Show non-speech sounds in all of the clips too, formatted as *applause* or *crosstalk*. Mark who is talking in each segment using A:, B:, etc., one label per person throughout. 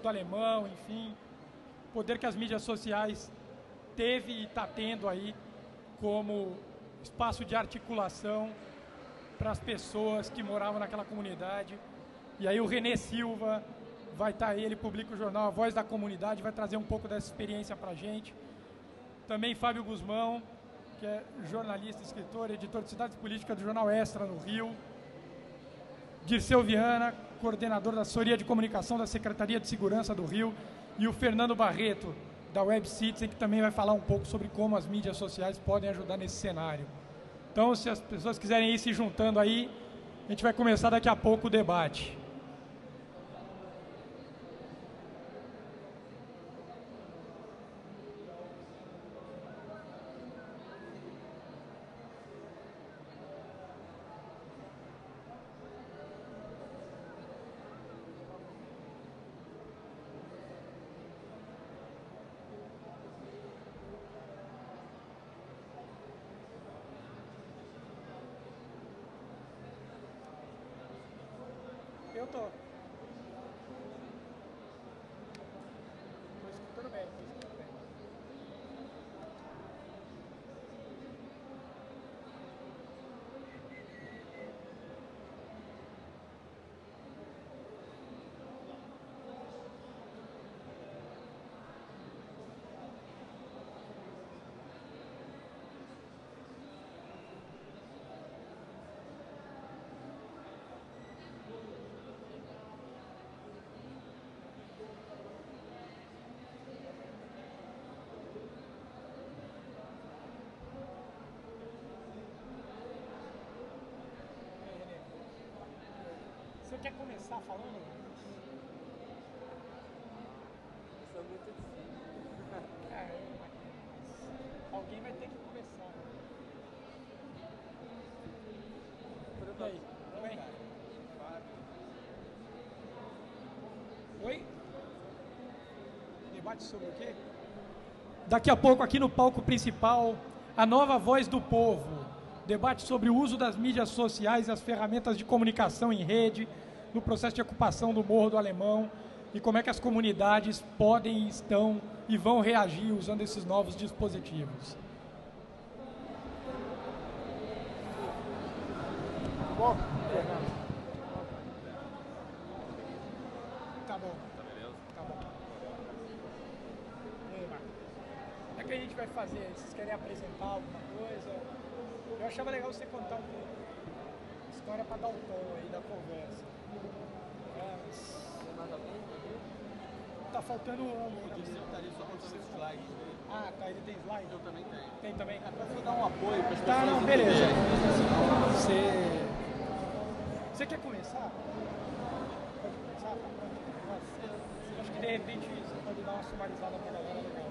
A: do alemão, enfim, poder que as mídias sociais teve e está tendo aí como espaço de articulação para as pessoas que moravam naquela comunidade. E aí o Renê Silva vai estar tá aí, ele publica o jornal A Voz da Comunidade, vai trazer um pouco dessa experiência para a gente. Também Fábio Guzmão, que é jornalista, escritor, editor de Cidades Políticas do Jornal Extra no Rio. Dirceu Viana, coordenador da assessoria de comunicação da Secretaria de Segurança do Rio. E o Fernando Barreto, da Web Citizen, que também vai falar um pouco sobre como as mídias sociais podem ajudar nesse cenário. Então, se as pessoas quiserem ir se juntando aí, a gente vai começar daqui a pouco o debate. Começar falando?
B: Isso é muito difícil.
A: É, alguém vai ter que começar. E aí, tudo bem? Oi? Debate sobre o quê? Daqui a pouco, aqui no palco principal, a nova voz do povo. Debate sobre o uso das mídias sociais e as ferramentas de comunicação em rede no processo de ocupação do Morro do Alemão e como é que as comunidades podem, estão e vão reagir usando esses novos dispositivos.
B: Bom,
A: Tá bom,
B: Tá beleza?
A: tá bom. E aí, Marco? Como é que a gente vai fazer? Vocês querem apresentar alguma coisa? Eu achava legal você contar um pouco. História para dar o tom aí da conversa. Tá faltando.
B: O slides.
A: Ah, tá, ele tem slide?
B: Eu também tenho.
A: Tem também?
B: É pra você dar um apoio para as
A: Tá, não, beleza. Você. Você quer começar? Pode começar? Tá Acho que de repente você pode dar uma sumarizada pra galera legal.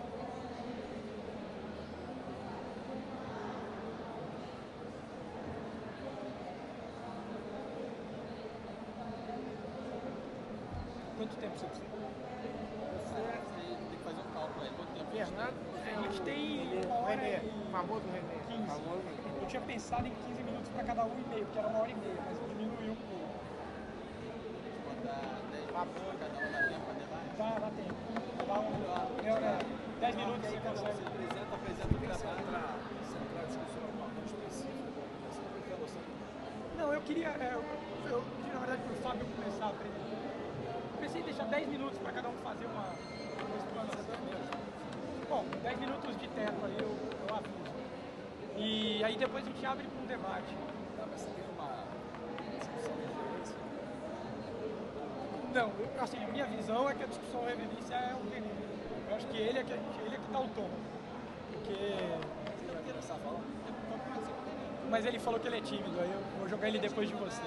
A: Quanto tempo você precisa?
B: Você tem que fazer um cálculo aí. Quanto tempo?
C: Fernando,
A: A gente tem uma hora
C: Renê,
A: e
C: famoso Renê.
A: 15.
C: Famoso.
A: Eu tinha pensado em 15 minutos para cada um e meio, porque era uma hora e meia, mas diminuiu um pouco.
B: Botar 10
C: Tá
B: minutos cada um dá tempo para debate.
A: Dá, dá tempo. Dá um. Deu, né? 10 minutos você consegue.
B: apresenta, apresenta o trabalho.
C: Centrar a discussão em alguma coisa específica, você não tem noção.
A: Não, eu queria. é, eu, eu pedi, na verdade, para o Fábio começar a apresentar. Eu pensei em deixar 10 minutos para cada um fazer uma, uma explanação. Bom, 10 minutos de teto aí eu, eu aviso. E aí depois a gente abre para um debate.
C: Tá, mas você tem uma discussão de referência.
A: Não, eu- assim, a minha visão é que a discussão reverência é o René. Eu acho que ele é que, ele é que dá o tom. Porque.
C: Você vai começar a falar?
A: Mas ele falou que ele é tímido, aí eu vou jogar ele depois de você.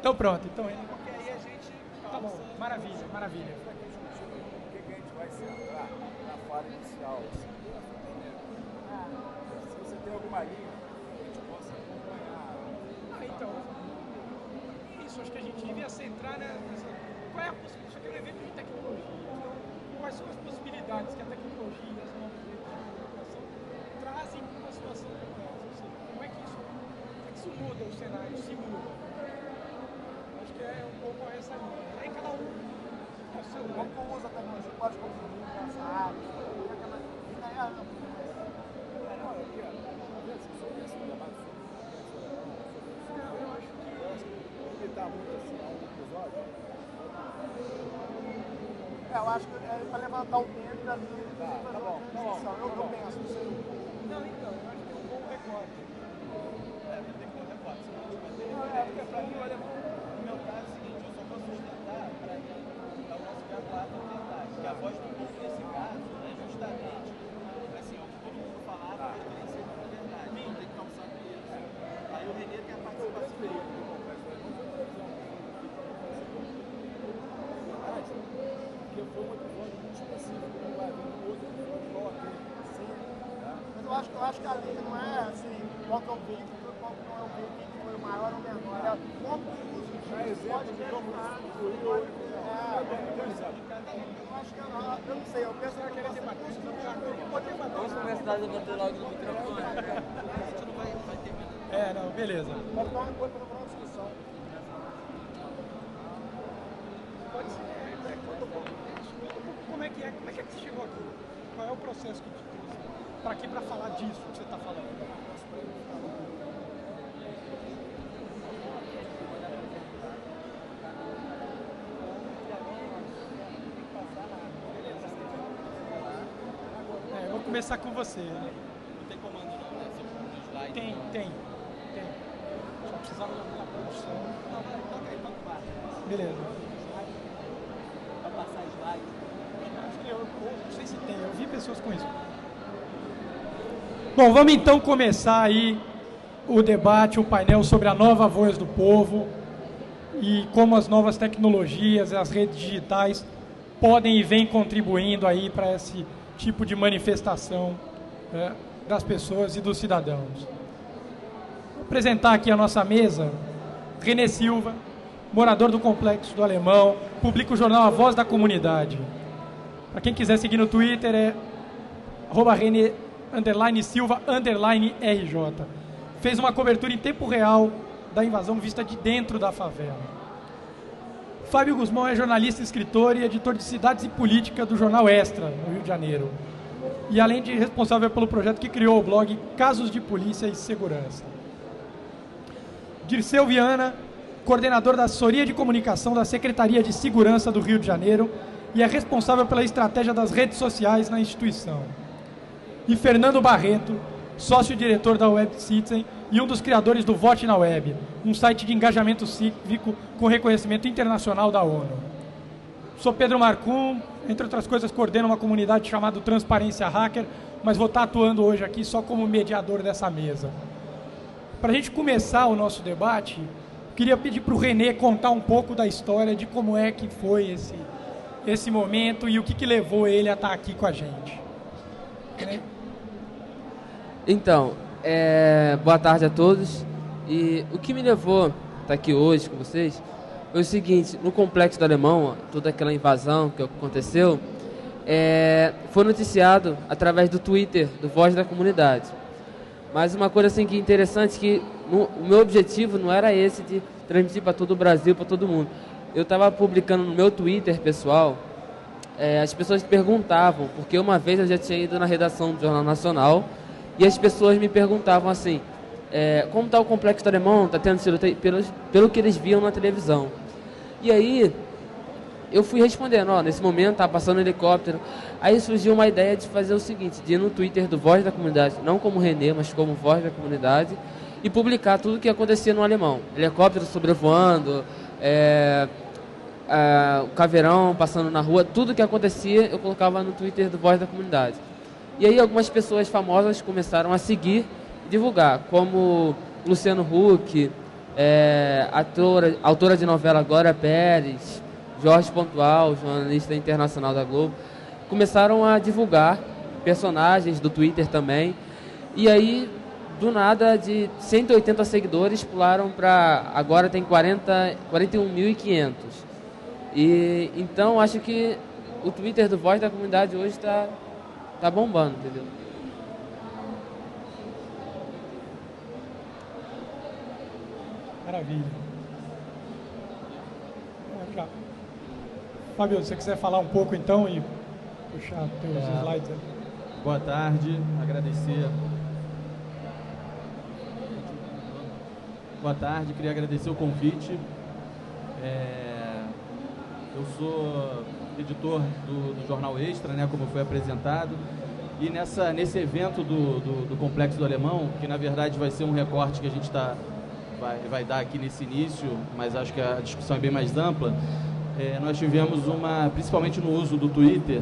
A: Então pronto, então ele.
C: Porque aí a gente
A: Tá bom, maravilha, maravilha.
C: O que, a gente vai centrar na fala inicial. Se você tem alguma linha que a gente possa acompanhar.
A: Ah, então. Isso, acho que a gente devia centrar né, nessa. Qual é a possibilidade? Isso aqui é um evento de tecnologia. Quais são as possibilidades que a tecnologia as novas redes de comunicação trazem para uma situação como essa? Ou seja, como é que isso, como é que isso muda o cenário? Se muda. Que é um pouco essa. Aí cada um
D: como tu usa a tecnologia pode contribuir para essa área? Como é que é
C: sobre- eu acho que limitar muito assim episódio.
D: é, eu acho que é para levantar o tempo da vida e
C: Tá,
D: fazer
C: tá bom, tá bom.
D: Eu,
C: tá
D: eu penso, não sei.
C: Não, então, eu acho que é um bom recorte.
B: É, vai ter que ter um recorte, senão a gente vai ter
C: Não, é, porque pra mim, olha,
B: No meu caso é o seguinte, eu só vou sustentar para mim é o nosso gravado da verdade. Que a voz do povo nesse caso é justamente assim, o que todo mundo falava, mas que nem sempre é verdade. Então tem que calçar com isso. Aí o Renê tem a participação dele.
C: porque foi um episódio muito específico, não vai vir outro episódio igual aquele. Sim. Tá?
D: Mas eu acho, eu acho que a linha não é assim, que é o veículo, qual que não é o veículo, quem que foi o maior ou o menor. É como que usa o
C: Dá
D: pode
C: exemplo de como
D: melhorar.
C: construiu hoje.
D: É, eu acho que, eu, eu não
E: Vamos começar a debater logo no microfone.
A: É, não, beleza.
D: Pode dar uma coisa para uma discussão.
A: Pode ser. É, conta um pouco. Conta um pouco como é que é, como é que, é que você chegou aqui? Qual é o processo que te trouxe? Para aqui para falar disso que você está falando? Começar com você.
B: Não tem comando não, né? Você slide.
A: Tem, tem, tem. Só precisava da produção.
B: Não, vai, toca aí, toca bar.
A: Beleza.
B: Vai passar slide.
A: Eu, não sei se tem, eu vi pessoas com isso. Bom, vamos então começar aí o debate, o painel sobre a nova voz do povo e como as novas tecnologias as redes digitais podem e vêm contribuindo aí para esse tipo de manifestação né, das pessoas e dos cidadãos. Vou apresentar aqui a nossa mesa, Renê Silva, morador do Complexo do Alemão, publica o jornal A Voz da Comunidade. Para quem quiser seguir no Twitter é René, underline Silva, underline RJ. Fez uma cobertura em tempo real da invasão vista de dentro da favela. Fábio Guzmão é jornalista, escritor e editor de Cidades e Política do jornal Extra, no Rio de Janeiro. E além de responsável pelo projeto que criou o blog Casos de Polícia e Segurança. Dirceu Viana, coordenador da assessoria de comunicação da Secretaria de Segurança do Rio de Janeiro e é responsável pela estratégia das redes sociais na instituição. E Fernando Barreto, sócio-diretor da Web Citizen e um dos criadores do Vote na Web, um site de engajamento cívico com reconhecimento internacional da ONU. Sou Pedro Marcum, entre outras coisas, coordeno uma comunidade chamada Transparência Hacker, mas vou estar atuando hoje aqui só como mediador dessa mesa. Para a gente começar o nosso debate, queria pedir para o Renê contar um pouco da história de como é que foi esse, esse momento e o que, que levou ele a estar aqui com a gente.
E: Então, é, boa tarde a todos. E o que me levou a estar aqui hoje com vocês foi o seguinte: no complexo do Alemão, toda aquela invasão que aconteceu, é, foi noticiado através do Twitter do Voz da Comunidade. Mas uma coisa assim que é interessante que no- o meu objetivo não era esse de transmitir para todo o Brasil, para todo mundo. Eu estava publicando no meu Twitter pessoal é, as pessoas perguntavam, porque uma vez eu já tinha ido na redação do Jornal Nacional e as pessoas me perguntavam assim, é, como está o Complexo do Alemão, está tendo tiroteio, pelo, pelo que eles viam na televisão. E aí eu fui respondendo, ó, nesse momento tá passando um helicóptero. Aí surgiu uma ideia de fazer o seguinte, de ir no Twitter do Voz da Comunidade, não como Renê, mas como Voz da Comunidade, e publicar tudo o que acontecia no alemão. Helicóptero sobrevoando, é, o caveirão passando na rua, tudo que acontecia eu colocava no Twitter do Voz da Comunidade. E aí algumas pessoas famosas começaram a seguir e divulgar, como Luciano Huck, é, atora, autora de novela Glória Pérez, Jorge Pontual, jornalista internacional da Globo, começaram a divulgar personagens do Twitter também. E aí, do nada, de 180 seguidores pularam para agora tem 40, 41.500. E então acho que o Twitter do Voz da Comunidade hoje está tá bombando, entendeu?
A: Maravilha. Bom, já. Fábio, se você quiser falar um pouco então e puxar teus
F: É.
A: slides aí.
F: Boa tarde, agradecer. Boa tarde, queria agradecer o convite. É, eu sou editor do, do Jornal Extra, né, como foi apresentado. E nessa, nesse evento do, do, do Complexo do Alemão, que na verdade vai ser um recorte que a gente tá, vai, vai dar aqui nesse início, mas acho que a discussão é bem mais ampla, é, nós tivemos uma, principalmente no uso do Twitter,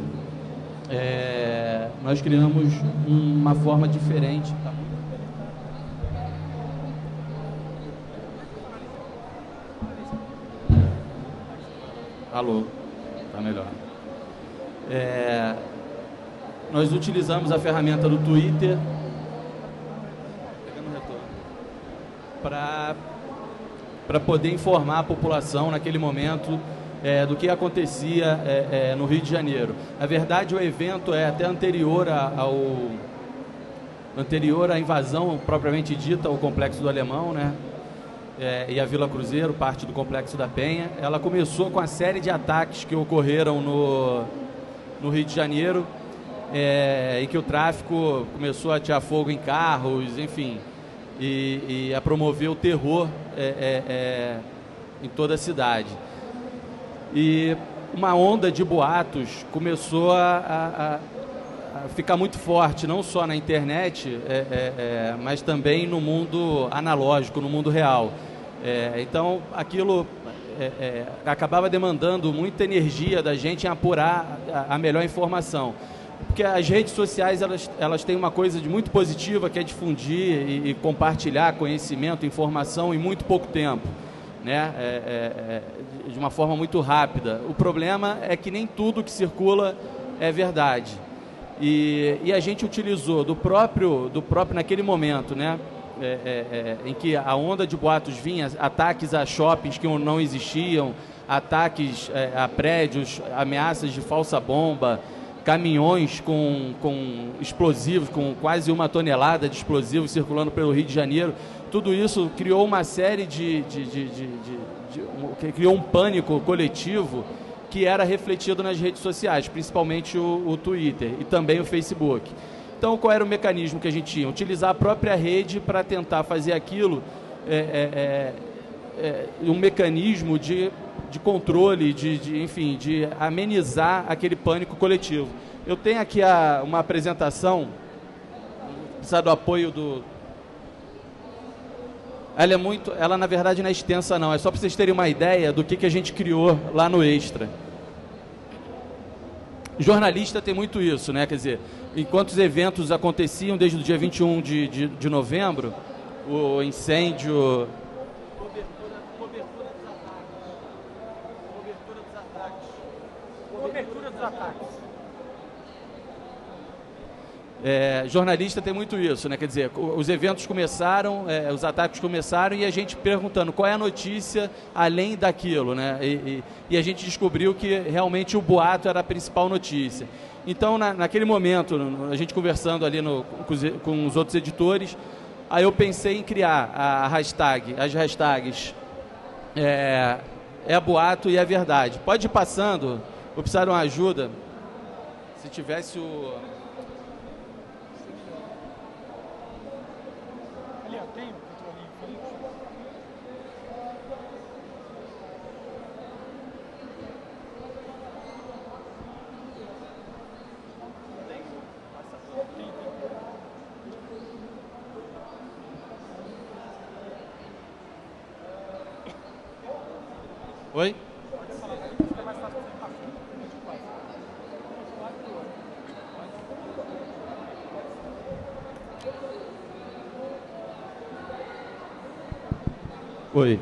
F: é, nós criamos uma forma diferente. Tá? Alô, melhor. É, nós utilizamos a ferramenta do Twitter para poder informar a população naquele momento é, do que acontecia é, é, no Rio de Janeiro. Na verdade, o evento é até anterior a- ao anterior à invasão propriamente dita ao complexo do Alemão, né? É, e a Vila Cruzeiro, parte do complexo da Penha. Ela começou com a série de ataques que ocorreram no, no Rio de Janeiro, é, em que o tráfico começou a atirar fogo em carros, enfim, e, e a promover o terror é, é, é, em toda a cidade. E uma onda de boatos começou a- a ficar muito forte, não só na internet, é, é, é, mas também no mundo analógico, no mundo real. É, então, aquilo acabava demandando muita energia da gente em apurar a, a melhor informação. Porque as redes sociais elas, elas têm uma coisa de muito positiva que é difundir e, e compartilhar conhecimento, informação em muito pouco tempo né, é, é, de uma forma muito rápida. O problema é que nem tudo que circula é verdade. E, e a gente utilizou do próprio, do próprio naquele momento, né, é, é, é, em que a onda de boatos vinha, ataques a shoppings que não existiam, ataques é, a prédios, ameaças de falsa bomba, caminhões com, com explosivos, com quase uma tonelada de explosivos circulando pelo Rio de Janeiro. Tudo isso criou uma série de. de, de, de, de- de- criou um pânico coletivo que era refletido nas redes sociais, principalmente o, o Twitter e também o Facebook. Então, qual era o mecanismo que a gente tinha? Utilizar a própria rede para tentar fazer aquilo é, é, é, é, um mecanismo de, de controle, de, de, enfim, de amenizar aquele pânico coletivo. Eu tenho aqui a, uma apresentação, precisa do apoio do. Ela é muito, ela na verdade não é extensa não, é só para vocês terem uma ideia do que, que a gente criou lá no Extra. Jornalista tem muito isso, né? Quer dizer, enquanto os eventos aconteciam desde o dia 21 de, de, de novembro, o incêndio.
D: Cobertura dos ataques.
F: É, jornalista tem muito isso, né? Quer dizer, os eventos começaram, é, os ataques começaram e a gente perguntando qual é a notícia além daquilo, né? E, e- e a gente descobriu que realmente o boato era a principal notícia. Então, na- naquele momento, a gente conversando ali no- com, os, com os outros editores, aí eu pensei em criar a hashtag, as hashtags é, é boato e é verdade. Pode ir passando, vou precisar de uma ajuda. Se tivesse o. Oi? Oi.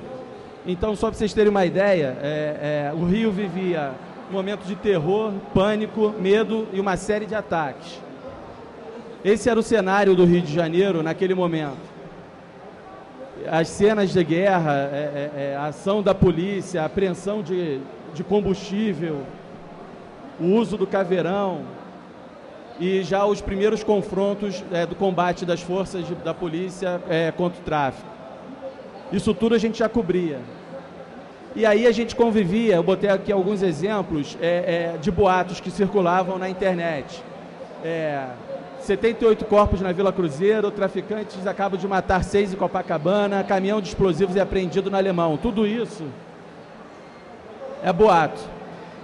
F: Então, só para vocês terem uma ideia, é, é, o Rio vivia um momento de terror, pânico, medo e uma série de ataques. Esse era o cenário do Rio de Janeiro naquele momento. As cenas de guerra, é, é, é, a ação da polícia, a apreensão de, de combustível, o uso do caveirão e já os primeiros confrontos é, do combate das forças de- da polícia é, contra o tráfico. Isso tudo a gente já cobria. E aí a gente convivia, eu botei aqui alguns exemplos é, de boatos que circulavam na internet. É, 78 corpos na Vila Cruzeiro, traficantes acabam de matar seis em Copacabana, caminhão de explosivos é apreendido no Alemão. Tudo isso é boato.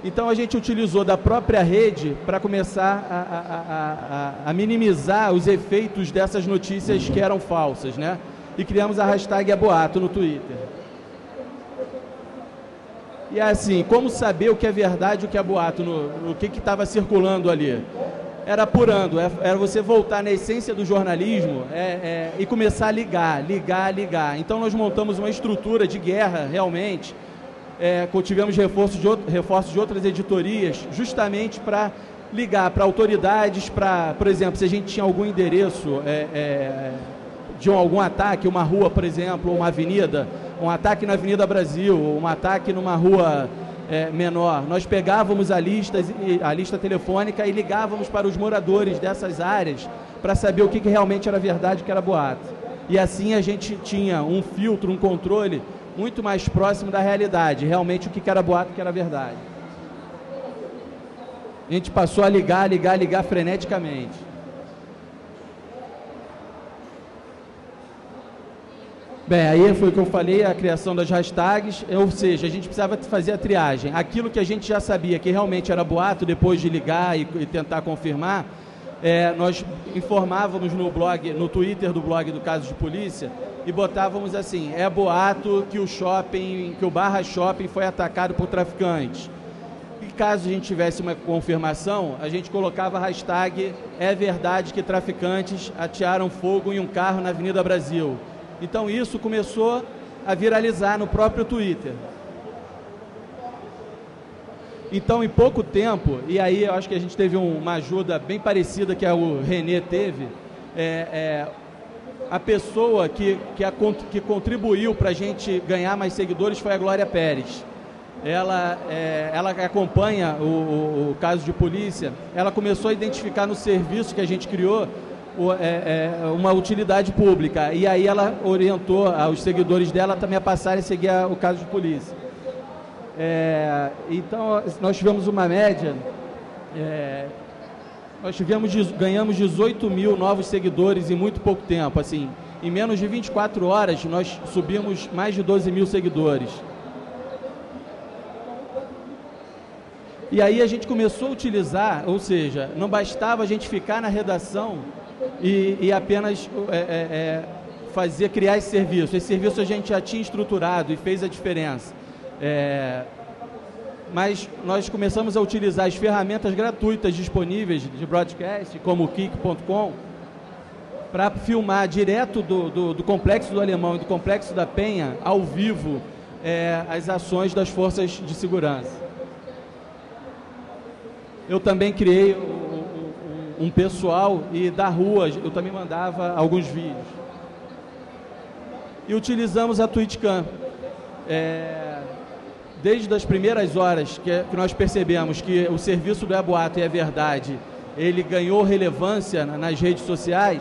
F: Então a gente utilizou da própria rede para começar a, a, a, a, minimizar os efeitos dessas notícias que eram falsas, né? E criamos a hashtag é boato no Twitter. E é assim, como saber o que é verdade e o que é boato, no, o que estava circulando ali? Era apurando, é, era você voltar na essência do jornalismo é, é, e começar a ligar, ligar, ligar. Então nós montamos uma estrutura de guerra realmente, é, tivemos reforços de, reforços de outras editorias, justamente para ligar para autoridades, para, por exemplo, se a gente tinha algum endereço é, é, de um, algum ataque, uma rua, por exemplo, uma avenida, um ataque na Avenida Brasil, um ataque numa rua é, menor, nós pegávamos a lista, a lista telefônica e ligávamos para os moradores dessas áreas para saber o que, que realmente era verdade, o que era boato. E assim a gente tinha um filtro, um controle muito mais próximo da realidade, realmente o que era boato, o que era verdade. A gente passou a ligar, ligar, ligar freneticamente. Bem, aí foi o que eu falei, a criação das hashtags, ou seja, a gente precisava fazer a triagem. Aquilo que a gente já sabia que realmente era boato, depois de ligar e, e tentar confirmar, é, nós informávamos no blog, no Twitter do blog do caso de polícia, e botávamos assim: é boato que o shopping, que o Barra Shopping foi atacado por traficantes. E caso a gente tivesse uma confirmação, a gente colocava a hashtag é verdade que traficantes atearam fogo em um carro na Avenida Brasil. Então isso começou a viralizar no próprio Twitter. Então, em pouco tempo, e aí eu acho que a gente teve uma ajuda bem parecida que a o Renê teve, é, é, a pessoa que, que, a, que contribuiu para a gente ganhar mais seguidores foi a Glória Pérez. Ela, é, ela acompanha o, o, o, caso de polícia, ela começou a identificar no serviço que a gente criou uma utilidade pública. E aí ela orientou os seguidores dela também a passarem a seguir o caso de polícia. É, então, nós tivemos uma média é, nós tivemos, ganhamos 18 mil novos seguidores em muito pouco tempo. Assim, em menos de 24 horas, nós subimos mais de 12 mil seguidores. E aí a gente começou a utilizar, ou seja, não bastava a gente ficar na redação e, e apenas é, é, é, fazer, criar esse serviço. Esse serviço a gente já tinha estruturado e fez a diferença. É, mas nós começamos a utilizar as ferramentas gratuitas disponíveis de broadcast, como o Kik.com, para filmar direto do, do, do, Complexo do Alemão e do Complexo da Penha, ao vivo, é, as ações das forças de segurança. Eu também criei um pessoal e da rua eu também mandava alguns vídeos. E utilizamos a TwitchCam. É, desde as primeiras horas que, que nós percebemos que o serviço do Eboato a verdade, ele ganhou relevância nas redes sociais,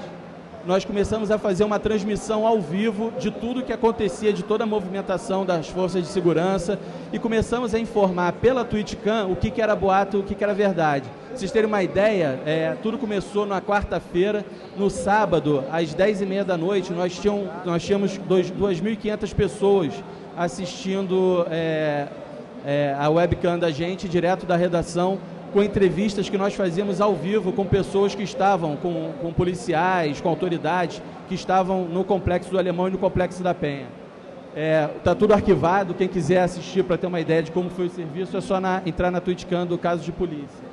F: nós começamos a fazer uma transmissão ao vivo de tudo que acontecia, de toda a movimentação das forças de segurança e começamos a informar pela TwitchCam o que, que era boato o que, que era verdade. Pra vocês terem uma ideia, é, tudo começou na quarta-feira, no sábado, às 10h30 da noite, nós, tínhamos, nós tínhamos 2.500 pessoas assistindo é, é, a webcam da gente, direto da redação, com entrevistas que nós fazíamos ao vivo com pessoas que estavam, com, com policiais, com autoridades, que estavam no Complexo do Alemão e no Complexo da Penha. Está é, tá tudo arquivado, quem quiser assistir para ter uma ideia de como foi o serviço, é só na, entrar na Twitchcam do caso de polícia.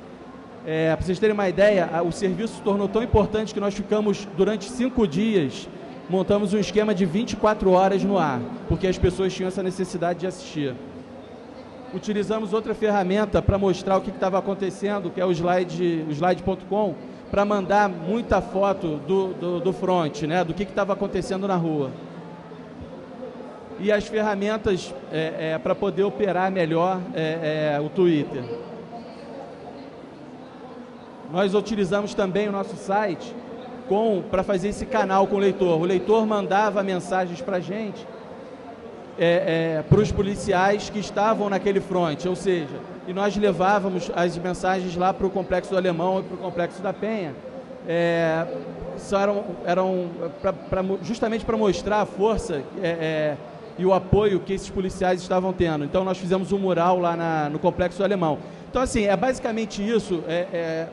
F: É, para vocês terem uma ideia, o serviço se tornou tão importante que nós ficamos durante cinco dias montamos um esquema de 24 horas no ar, porque as pessoas tinham essa necessidade de assistir. Utilizamos outra ferramenta para mostrar o que estava acontecendo, que é o slide, slide.com, para mandar muita foto do, do, do front, né, do que estava acontecendo na rua. E as ferramentas é, é, para poder operar melhor é, é, o Twitter. Nós utilizamos também o nosso site para fazer esse canal com o leitor. O leitor mandava mensagens para a gente é, é, para os policiais que estavam naquele fronte, ou seja, e nós levávamos as mensagens lá para o Complexo do Alemão e para o Complexo da Penha, é, eram, eram pra, pra, justamente para mostrar a força é, é, e o apoio que esses policiais estavam tendo. Então nós fizemos um mural lá na, no Complexo do Alemão. Então assim, é basicamente isso, é, é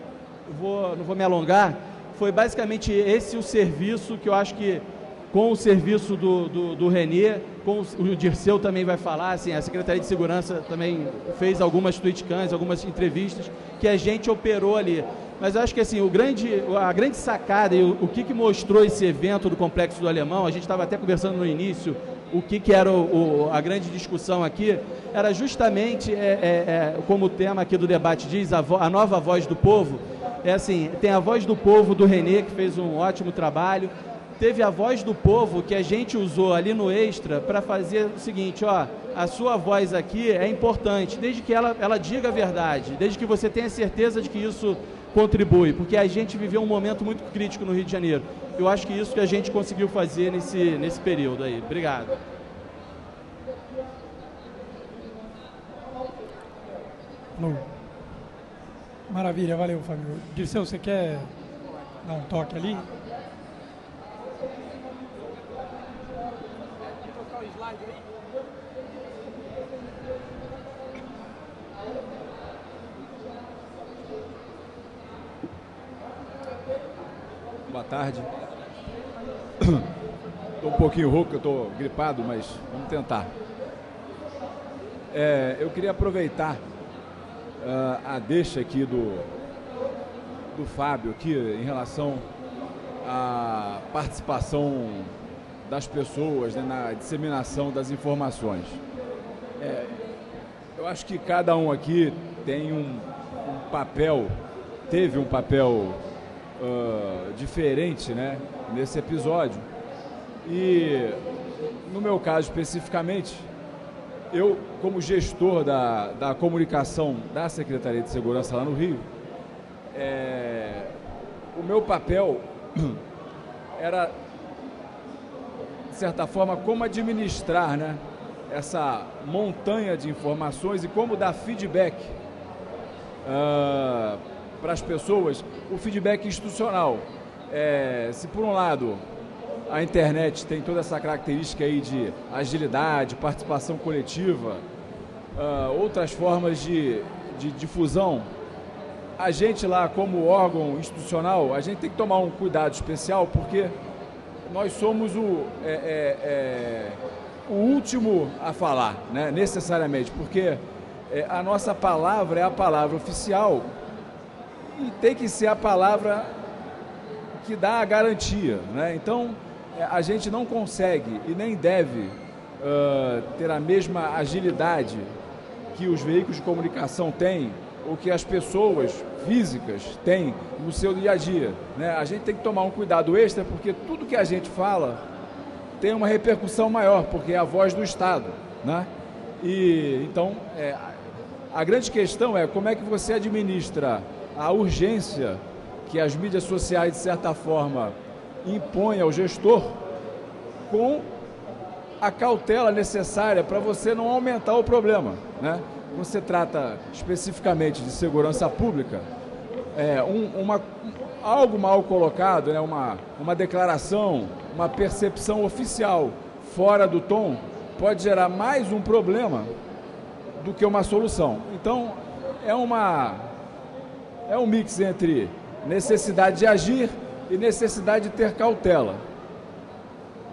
F: vou, não vou me alongar, foi basicamente esse o serviço que eu acho que com o serviço do, do, do Renê, com o Dirceu também vai falar, assim, a Secretaria de Segurança também fez algumas tweetcans, algumas entrevistas que a gente operou ali. Mas acho que assim, o grande, a grande sacada e o, o que, que mostrou esse evento do Complexo do Alemão, a gente estava até conversando no início, o que, que era o, o, a grande discussão aqui, era justamente, é, é, é, como o tema aqui do debate diz, a, vo, a nova voz do povo. É assim, tem a voz do povo do Renê, que fez um ótimo trabalho, teve a voz do povo que a gente usou ali no Extra para fazer o seguinte, ó, a sua voz aqui é importante, desde que ela, ela diga a verdade, desde que você tenha certeza de que isso contribui, porque a gente viveu um momento muito crítico no Rio de Janeiro. Eu acho que isso que a gente conseguiu fazer nesse, nesse período aí. Obrigado.
A: Maravilha, valeu, Fábio. Dirceu, você quer dar um toque ali?
C: Boa tarde. *coughs* Estou um pouquinho rouco, estou gripado, mas vamos tentar. É, eu queria aproveitar uh, a deixa aqui do, do Fábio aqui em relação à participação das pessoas né, na disseminação das informações. É, eu acho que cada um aqui tem um, um papel, teve um papel uh, diferente né, nesse episódio. E no meu caso especificamente, eu, como gestor da, da comunicação da Secretaria de Segurança lá no Rio, é, o meu papel *clears throat* era, de certa forma, como administrar né, essa montanha de informações e como dar feedback uh, para as pessoas, o feedback institucional. É, se por um lado a internet tem toda essa característica aí de agilidade, participação coletiva, uh, outras formas de, de difusão. A gente lá, como órgão institucional, a gente tem que tomar um cuidado especial porque nós somos o, é, é, é, o último a falar, né? necessariamente, porque é, a nossa palavra é a palavra oficial e tem que ser a palavra que dá a garantia. Né? Então, é, a gente não consegue e nem deve uh, ter a mesma agilidade que os veículos de comunicação têm ou que as pessoas físicas têm no seu dia a dia. Né? A gente tem que tomar um cuidado extra porque tudo que a gente fala tem uma repercussão maior, porque é a voz do Estado. Né? E então é, a grande questão é como é que você administra a urgência que as mídias sociais, de certa forma, impõe ao gestor com a cautela necessária para você não aumentar o problema. Né? Você trata especificamente de segurança pública, é, um, uma, algo mal colocado, né? uma, uma declaração, uma percepção oficial fora do tom, pode gerar mais um problema do que uma solução. Então, é, uma, é um mix entre necessidade de agir e necessidade de ter cautela.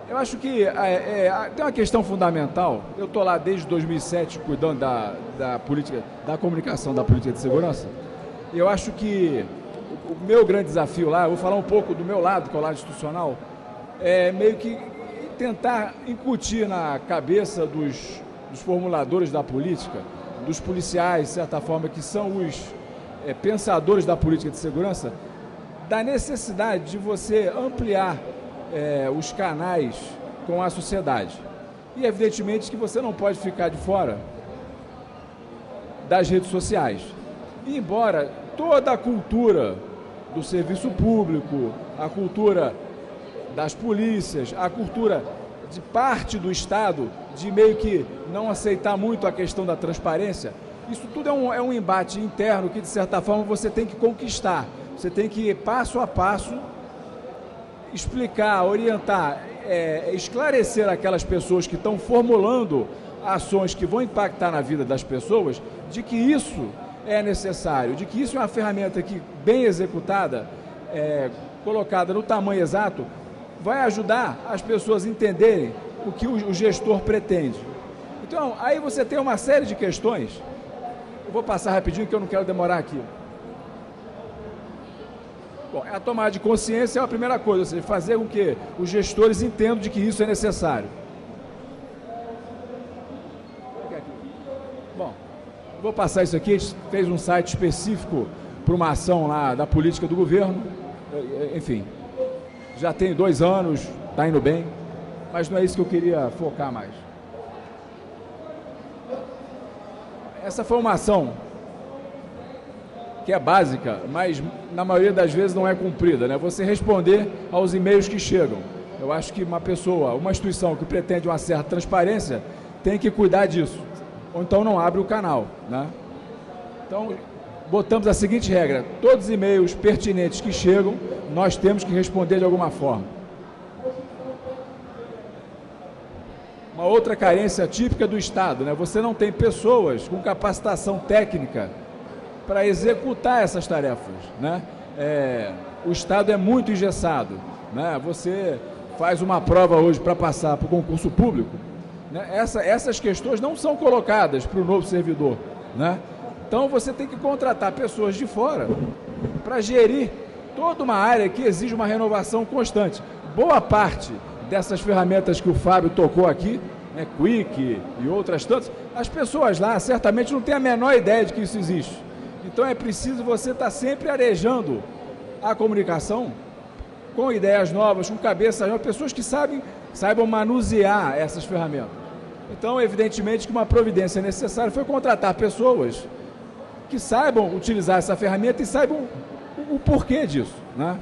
C: Eu acho que é, é, tem uma questão fundamental. Eu estou lá desde 2007 cuidando da, da política, da comunicação da política de segurança. E eu acho que o, meu grande desafio lá, eu vou falar um pouco do meu lado, que é o lado institucional, é meio que tentar incutir na cabeça dos, dos formuladores da política, dos policiais, de certa forma, que são os é, pensadores da política de segurança, da necessidade de você ampliar é, os canais com a sociedade. E evidentemente que você não pode ficar de fora das redes sociais. E embora toda a cultura do serviço público, a cultura das polícias, a cultura de parte do Estado de meio que não aceitar muito a questão da transparência, isso tudo é um, é um embate interno que, de certa forma, você tem que conquistar. Você tem que, passo a passo, explicar, orientar, é, esclarecer aquelas pessoas que estão formulando ações que vão impactar na vida das pessoas, de que isso é necessário, de que isso é uma ferramenta que, bem executada, é, colocada no tamanho exato, vai ajudar as pessoas a entenderem o que o, o gestor pretende. Então, aí você tem uma série de questões. Eu vou passar rapidinho que eu não quero demorar aqui. Bom, a tomada de consciência é a primeira coisa, ou seja, fazer com que os gestores entendam de que isso é necessário. Bom, vou passar isso aqui, a gente fez um site específico para uma ação lá da política do governo, enfim, já tem dois anos, está indo bem, mas não é isso que eu queria focar mais. Essa foi uma ação que é básica, mas na maioria das vezes não é cumprida, né? Você responder aos e-mails que chegam. Eu acho que uma pessoa, uma instituição que pretende uma certa transparência tem que cuidar disso. Ou então não abre o canal, né? Então, botamos a seguinte regra: todos os e-mails pertinentes que chegam, nós temos que responder de alguma forma. Uma outra carência típica do Estado, né? Você não tem pessoas com capacitação técnica para executar essas tarefas, né? É, o Estado é muito engessado, né? Você faz uma prova hoje para passar para o concurso público, né? Essa, essas questões não são colocadas para o novo servidor, né? Então você tem que contratar pessoas de fora para gerir toda uma área que exige uma renovação constante. Boa parte dessas ferramentas que o Fábio tocou aqui, né, Quick e outras tantas, as pessoas lá certamente não têm a menor ideia de que isso existe. Então é preciso você estar tá sempre arejando a comunicação com ideias novas, com cabeças novas, pessoas que sabem, saibam manusear essas ferramentas. Então, evidentemente que uma providência necessária foi contratar pessoas que saibam utilizar essa ferramenta e saibam o, porquê disso. Né?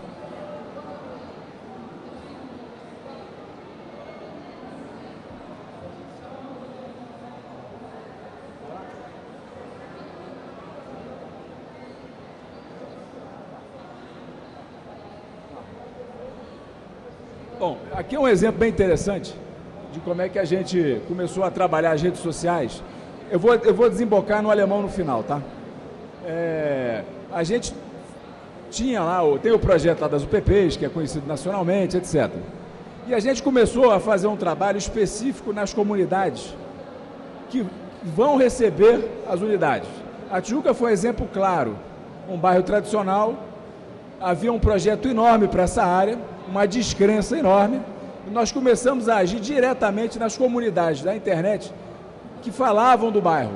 C: Bom, aqui é um exemplo bem interessante de como é que a gente começou a trabalhar as redes sociais. Eu vou, eu vou desembocar no alemão no final, tá? É, a gente tinha lá, tem o projeto lá das UPPs, que é conhecido nacionalmente, etc. E a gente começou a fazer um trabalho específico nas comunidades que vão receber as unidades. A Tijuca foi um exemplo claro, um bairro tradicional, havia um projeto enorme para essa área, uma descrença enorme, e nós começamos a agir diretamente nas comunidades da internet que falavam do bairro.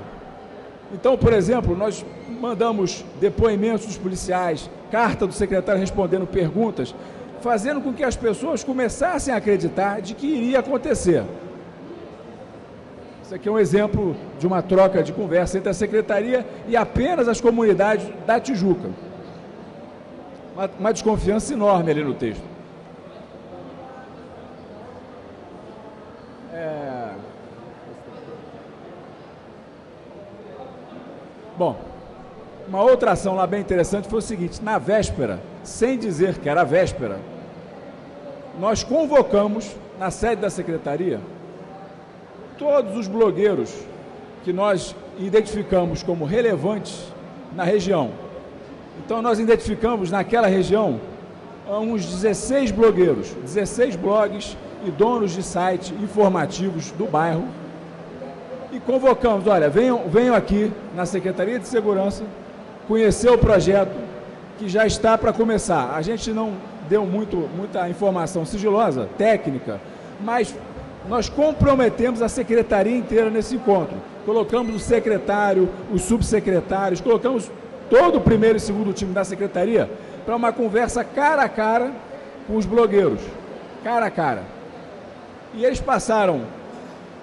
C: Então, por exemplo, nós mandamos depoimentos dos policiais, carta do secretário respondendo perguntas, fazendo com que as pessoas começassem a acreditar de que iria acontecer. Isso aqui é um exemplo de uma troca de conversa entre a secretaria e apenas as comunidades da Tijuca. Uma, uma desconfiança enorme ali no texto. É... Bom, uma outra ação lá bem interessante foi o seguinte: na véspera, sem dizer que era véspera, nós convocamos na sede da secretaria todos os blogueiros que nós identificamos como relevantes na região. Então nós identificamos naquela região uns 16 blogueiros, 16 blogs e donos de site informativos do bairro. E convocamos, olha, venham, venham aqui na Secretaria de Segurança conhecer o projeto que já está para começar. A gente não deu muito, muita informação sigilosa, técnica, mas nós comprometemos a secretaria inteira nesse encontro. Colocamos o secretário, os subsecretários, colocamos todo o primeiro e segundo time da secretaria para uma conversa cara a cara com os blogueiros. Cara a cara. E eles passaram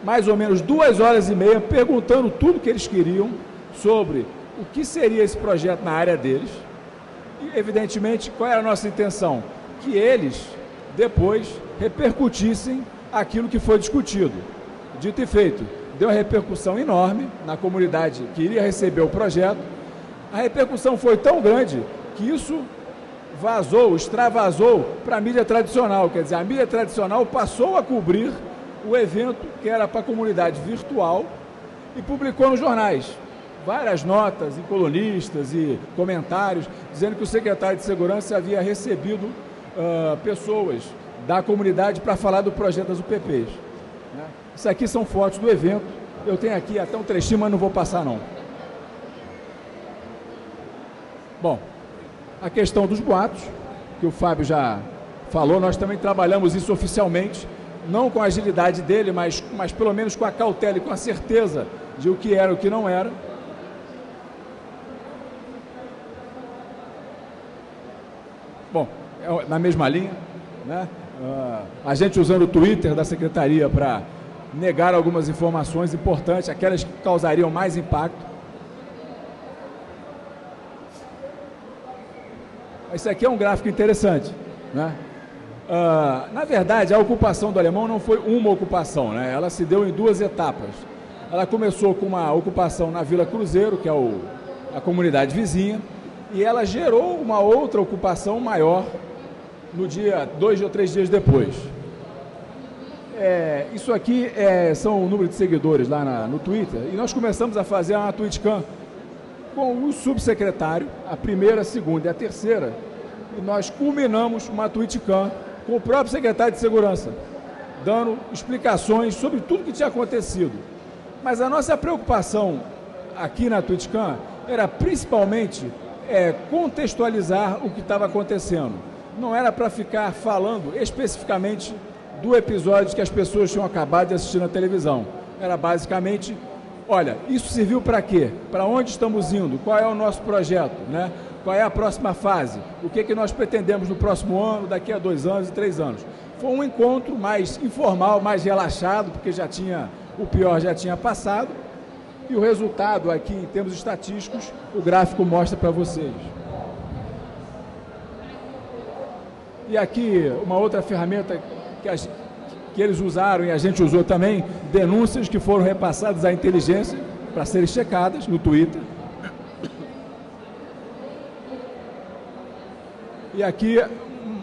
C: mais ou menos duas horas e meia perguntando tudo que eles queriam sobre o que seria esse projeto na área deles e, evidentemente, qual era a nossa intenção? Que eles depois repercutissem aquilo que foi discutido. Dito e feito, deu uma repercussão enorme na comunidade que iria receber o projeto. A repercussão foi tão grande que isso vazou, extravasou para a mídia tradicional. Quer dizer, a mídia tradicional passou a cobrir o evento que era para a comunidade virtual e publicou nos jornais várias notas e colunistas e comentários dizendo que o secretário de Segurança havia recebido uh, pessoas da comunidade para falar do projeto das UPPs. Né? Isso aqui são fotos do evento. Eu tenho aqui até um trechinho, mas não vou passar não. Bom, a questão dos boatos, que o Fábio já falou, nós também trabalhamos isso oficialmente, não com a agilidade dele, mas, mas pelo menos com a cautela e com a certeza de o que era e o que não era. Bom, é na mesma linha, né? Uh, a gente usando o Twitter da secretaria para negar algumas informações importantes, aquelas que causariam mais impacto. Isso aqui é um gráfico interessante. Né? Uh, na verdade, a ocupação do alemão não foi uma ocupação, né? ela se deu em duas etapas. Ela começou com uma ocupação na Vila Cruzeiro, que é o, a comunidade vizinha, e ela gerou uma outra ocupação maior no dia, dois ou três dias depois. É, isso aqui é, são o número de seguidores lá na, no Twitter, e nós começamos a fazer uma TweetCam com o subsecretário, a primeira, a segunda e a terceira, e nós culminamos TweetCam com o próprio secretário de Segurança, dando explicações sobre tudo que tinha acontecido. Mas a nossa preocupação aqui na TweetCam era principalmente é, contextualizar o que estava acontecendo. Não era para ficar falando especificamente do episódio que as pessoas tinham acabado de assistir na televisão. Era basicamente, olha, isso serviu para quê? Para onde estamos indo? Qual é o nosso projeto? Né? Qual é a próxima fase? O que, é que nós pretendemos no próximo ano, daqui a dois anos e três anos? Foi um encontro mais informal, mais relaxado, porque já tinha o pior já tinha passado e o resultado aqui, em termos estatísticos, o gráfico mostra para vocês. E aqui, uma outra ferramenta que, as, que eles usaram e a gente usou também, denúncias que foram repassadas à inteligência para serem checadas no Twitter. E aqui,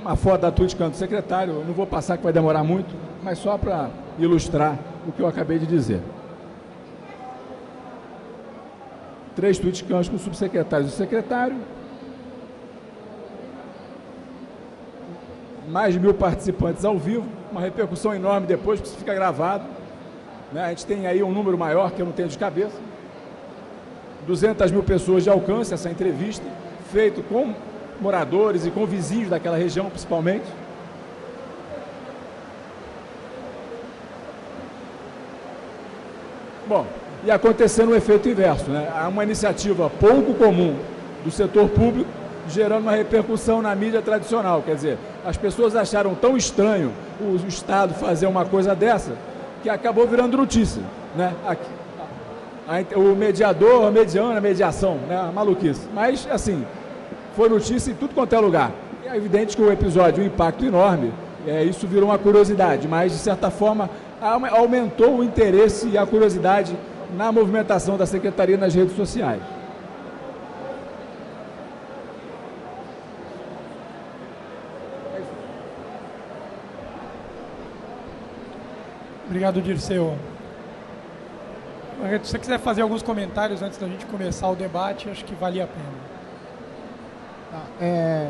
C: uma foto da tweet canto secretário, não vou passar que vai demorar muito, mas só para ilustrar o que eu acabei de dizer. três tweets com o subsecretário e secretário. Mais de mil participantes ao vivo, uma repercussão enorme depois, porque isso fica gravado. Né? A gente tem aí um número maior que eu não tenho de cabeça. 200 mil pessoas de alcance essa entrevista, feito com moradores e com vizinhos daquela região, principalmente. Bom, e acontecendo um efeito inverso. Né? Há uma iniciativa pouco comum do setor público gerando uma repercussão na mídia tradicional. Quer dizer, as pessoas acharam tão estranho o, Estado fazer uma coisa dessa que acabou virando notícia. Né? Aqui, o mediador, a mediana, a mediação, né? a maluquice. Mas, assim, foi notícia em tudo quanto é lugar. É evidente que o episódio, um impacto enorme, é, isso virou uma curiosidade, mas, de certa forma, aumentou o interesse e a curiosidade na movimentação da Secretaria nas redes sociais.
A: Obrigado, Dirceu. Se você quiser fazer alguns comentários antes da gente começar o debate, acho que valia a pena.
D: Tá, é...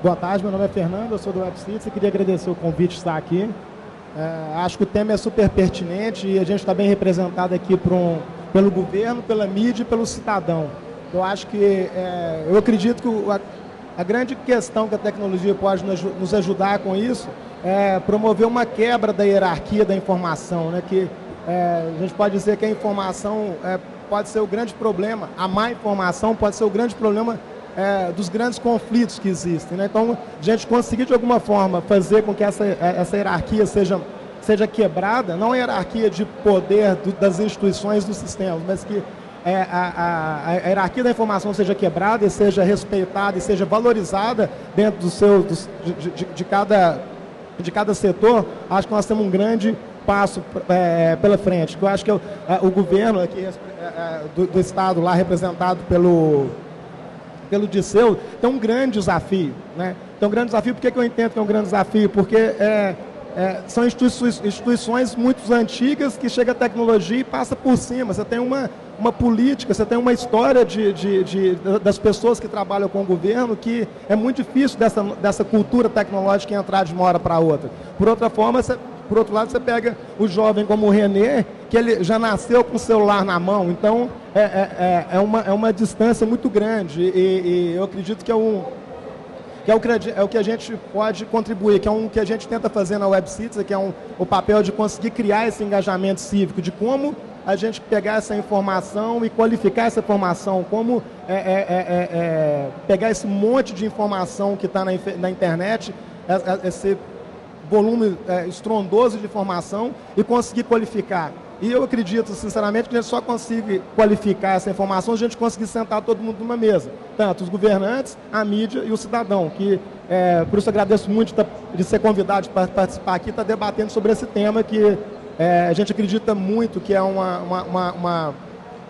D: Boa tarde, meu nome é Fernando, eu sou do WebCities e queria agradecer o convite de estar aqui. É, acho que o tema é super pertinente e a gente está bem representado aqui um, pelo governo, pela mídia e pelo cidadão. Eu acho que, é, eu acredito que a, a, grande questão que a tecnologia pode nos ajudar com isso é promover uma quebra da hierarquia da informação, né? que é, a gente pode dizer que a informação é, pode ser o grande problema, a má informação pode ser o grande problema é, dos grandes conflitos que existem. Né? Então, a gente conseguir de alguma forma fazer com que essa, é, essa hierarquia seja, seja quebrada, não a hierarquia de poder do, das instituições do sistema, mas que é, a, a, a, hierarquia da informação seja quebrada e seja respeitada e seja valorizada dentro do seu, de, de, de, cada, de cada setor, acho que nós temos um grande passo é, pela frente. Eu acho que o, o governo aqui é, é, do, do, Estado, lá representado pelo, pelo Disseu, tem um grande desafio. Né? Tem um grande desafio, por que, que eu entendo que é um grande desafio? Porque é, é, são instituições, instituições muito antigas que chega a tecnologia e passa por cima. Você tem uma, uma política, você tem uma história de, de, de, das pessoas que trabalham com o governo que é muito difícil dessa, dessa cultura tecnológica entrar de uma hora para outra. Por outra forma, você, por outro lado, você pega o jovem como o Renê, que ele já nasceu com o celular na mão, então é, é, é, é uma, é uma distância muito grande e, e eu acredito que é um, que é o é o que a gente pode contribuir, que é um que a gente tenta fazer na Web Citizen, que é um, o papel de conseguir criar esse engajamento cívico, de como a gente pegar essa informação e qualificar essa informação, como é, é, é, é, é pegar esse monte de informação que está na, na, internet, é, esse volume estrondoso de informação e conseguir qualificar. E eu acredito, sinceramente, que a gente só consegue qualificar essa informação se a gente conseguir sentar todo mundo numa mesa. Tanto os governantes, a mídia e o cidadão. Que, é, por isso agradeço muito de ser convidado para participar aqui, estar tá debatendo sobre esse tema que é, a gente acredita muito que é uma, uma, uma, uma,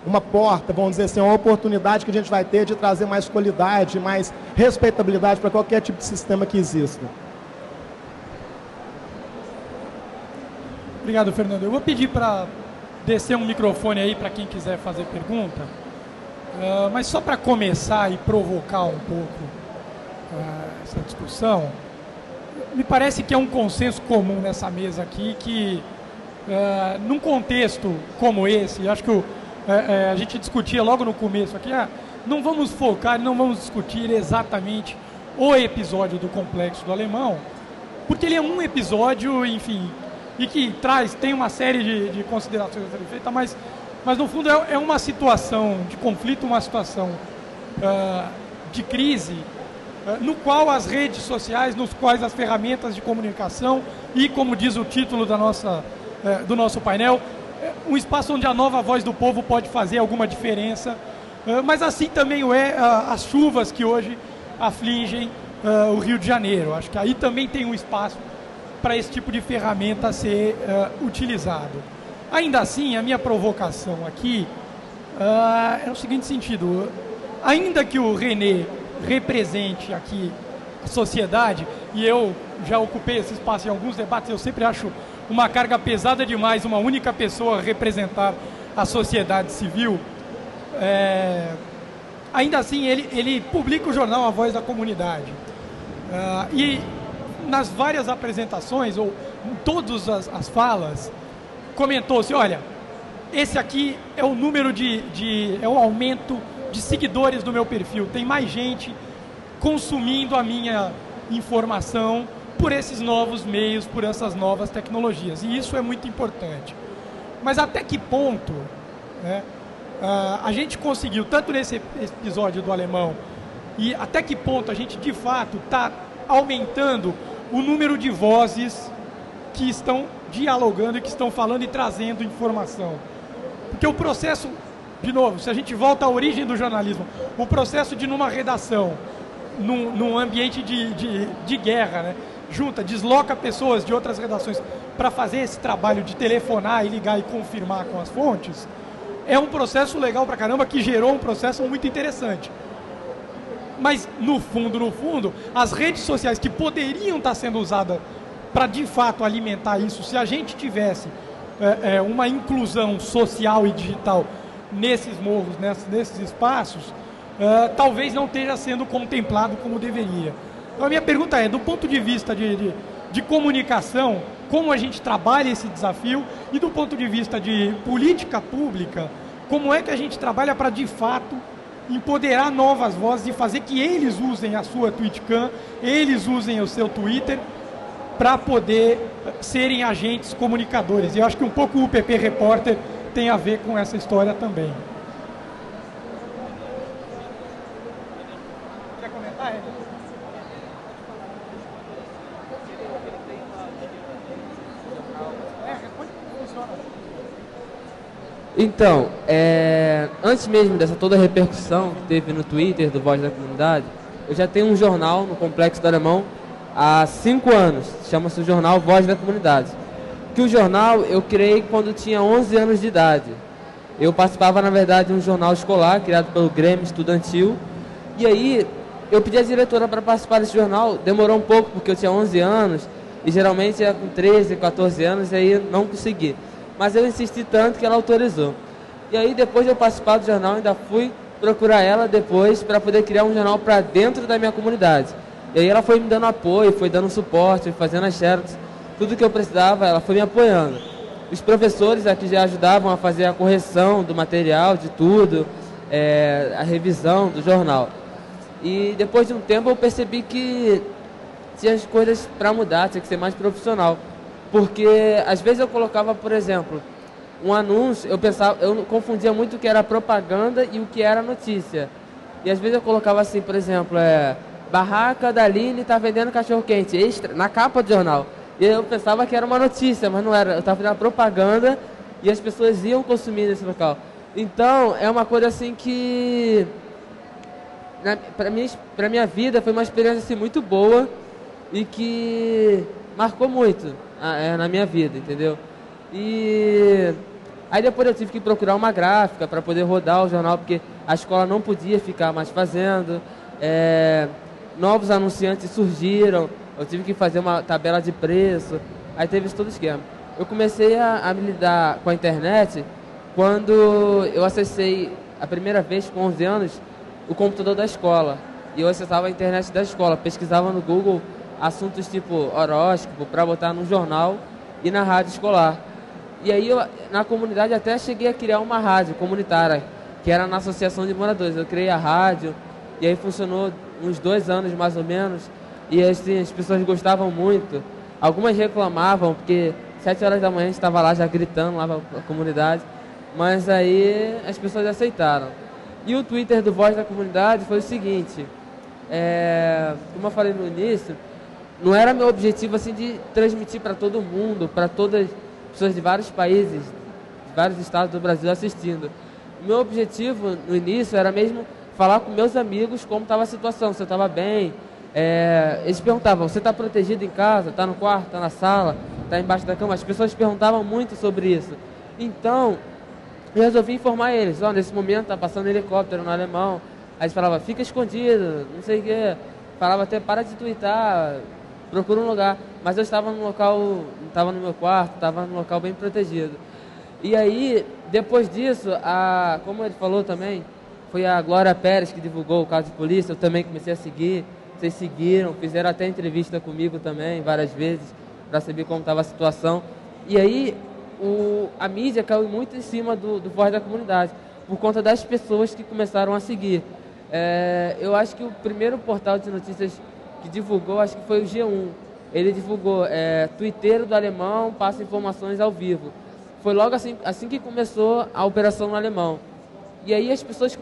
D: uma porta, vamos dizer assim, uma oportunidade que a gente vai ter de trazer mais qualidade, mais respeitabilidade para qualquer tipo de sistema que exista.
A: Obrigado, Fernando. Eu vou pedir para descer um microfone aí para quem quiser fazer pergunta. Uh, mas só para começar e provocar um pouco uh, essa discussão, me parece que é um consenso comum nessa mesa aqui que, uh, num contexto como esse, acho que o, a gente discutia logo no começo aqui, ah, não vamos focar, não vamos discutir exatamente o episódio do Complexo do Alemão, porque ele é um episódio, enfim, e que traz, tem uma série de, de considerações a serem feitas, mas, mas no fundo é, é uma situação de conflito, uma situação uh, de crise, uh, no qual as redes sociais, nos quais as ferramentas de comunicação e, como diz o título da nossa, do nosso painel, é um espaço onde a nova voz do povo pode fazer alguma diferença, mas assim também é as chuvas que hoje afligem o Rio de Janeiro. Acho que aí também tem um espaço para esse tipo de ferramenta ser utilizado. Ainda assim, a minha provocação aqui é o seguinte sentido: ainda que o René represente aqui a sociedade, e eu já ocupei esse espaço em alguns debates, eu sempre acho uma carga pesada demais uma única pessoa representar a sociedade civil. É, ainda assim, ele, ele publica o jornal A Voz da Comunidade. Uh, e nas várias apresentações, ou em todas as, as falas, comentou-se, olha, esse aqui é o número de, de, é o aumento de seguidores do meu perfil. Tem mais gente consumindo a minha informação por esses novos meios, por essas novas tecnologias. E isso é muito importante. Mas até que ponto né, a gente conseguiu, tanto nesse episódio do alemão, e até que ponto a gente de fato está aumentando o número de vozes que estão dialogando e que estão falando e trazendo informação. Porque o processo, de novo, se a gente volta à origem do jornalismo, o processo de numa redação, num, num ambiente de, de, de guerra, né, junta, desloca pessoas de outras redações para fazer esse trabalho de telefonar e ligar e confirmar com as fontes, é um processo legal para caramba que gerou um processo muito interessante. Mas no fundo, no fundo, as redes sociais que poderiam estar sendo usadas para de fato alimentar isso, se a gente tivesse é, é, uma inclusão social e digital nesses morros, nesses, nesses espaços, é, talvez não esteja sendo contemplado como deveria. Então a minha pergunta é, do ponto de vista de, de, de comunicação, como a gente trabalha esse desafio e do ponto de vista de política pública, como é que a gente trabalha para de fato empoderar novas vozes e fazer que eles usem a sua Twitchcam, eles usem o seu Twitter para poder serem agentes comunicadores. E eu acho que um pouco o PP Repórter tem a ver com essa história também.
E: Então, é, antes mesmo dessa toda a repercussão que teve no Twitter do Voz da Comunidade, eu já tenho um jornal no Complexo do Alemão há cinco anos. Chama-se o jornal Voz da Comunidade. Que o jornal eu criei quando tinha 11 anos de idade. Eu participava, na verdade, de um jornal escolar criado pelo Grêmio Estudantil. E aí eu pedi à diretora para participar desse jornal. Demorou um pouco porque eu tinha 11 anos e geralmente é com 13, 14 anos e aí não consegui. Mas eu insisti tanto que ela autorizou. E aí depois de eu participar do jornal, ainda fui procurar ela depois para poder criar um jornal para dentro da minha comunidade. E aí ela foi me dando apoio, foi dando suporte, fazendo as xerox, tudo que eu precisava, ela foi me apoiando. Os professores aqui já ajudavam a fazer a correção do material, de tudo, é, a revisão do jornal. E depois de um tempo eu percebi que tinha as coisas para mudar, tinha que ser mais profissional. Porque às vezes eu colocava, por exemplo, um anúncio, eu pensava, eu confundia muito o que era propaganda e o que era notícia. E às vezes eu colocava assim, por exemplo, é, barraca da Aline está vendendo cachorro quente, extra, na capa do jornal. E eu pensava que era uma notícia, mas não era. Eu estava fazendo propaganda e as pessoas iam consumir nesse local. Então, é uma coisa assim que para mim, para minha vida foi uma experiência assim, muito boa e que marcou muito é, na minha vida, entendeu? E aí depois eu tive que procurar uma gráfica para poder rodar o jornal, porque a escola não podia ficar mais fazendo. É, novos anunciantes surgiram, eu tive que fazer uma tabela de preço, aí teve todo o esquema. Eu comecei a, a me lidar com a internet quando eu acessei a primeira vez com 11 anos o computador da escola. E eu acessava a internet da escola, pesquisava no Google assuntos tipo horóscopo para botar no jornal e na rádio escolar. E aí eu, na comunidade até cheguei a criar uma rádio comunitária, que era na associação de moradores. Eu criei a rádio e aí funcionou uns dois anos mais ou menos. E assim, as pessoas gostavam muito. Algumas reclamavam, porque sete horas da manhã a gente estava lá já gritando lá para a comunidade. Mas aí as pessoas aceitaram. E o Twitter do Voz da Comunidade foi o seguinte, é, como eu falei no início, não era meu objetivo assim de transmitir para todo mundo, para todas as pessoas de vários países, de vários estados do Brasil assistindo. Meu objetivo no início era mesmo falar com meus amigos como estava a situação, se eu estava bem. É, eles perguntavam, você está protegido em casa? Está no quarto? Está na sala? Está embaixo da cama? As pessoas perguntavam muito sobre isso. Então, eu resolvi informar eles, oh, nesse momento tá passando helicóptero no alemão. Aí eles falavam, fica escondido, não sei o quê. Falava até, para de twittar, procura um lugar. Mas eu estava no local, estava no meu quarto, estava num local bem protegido. E aí, depois disso, a, como ele falou também, foi a Glória Pérez que divulgou o caso de polícia, eu também comecei a seguir. Vocês seguiram, fizeram até entrevista comigo também, várias vezes, para saber como estava a situação. E aí, o, a mídia caiu muito em cima do, do Voz da Comunidade, por conta das pessoas que começaram a seguir. É, eu acho que o primeiro portal de notícias que divulgou, acho que foi o G1. Ele divulgou é, Twitter do alemão, passa informações ao vivo. Foi logo assim, assim que começou a operação no alemão. E aí as pessoas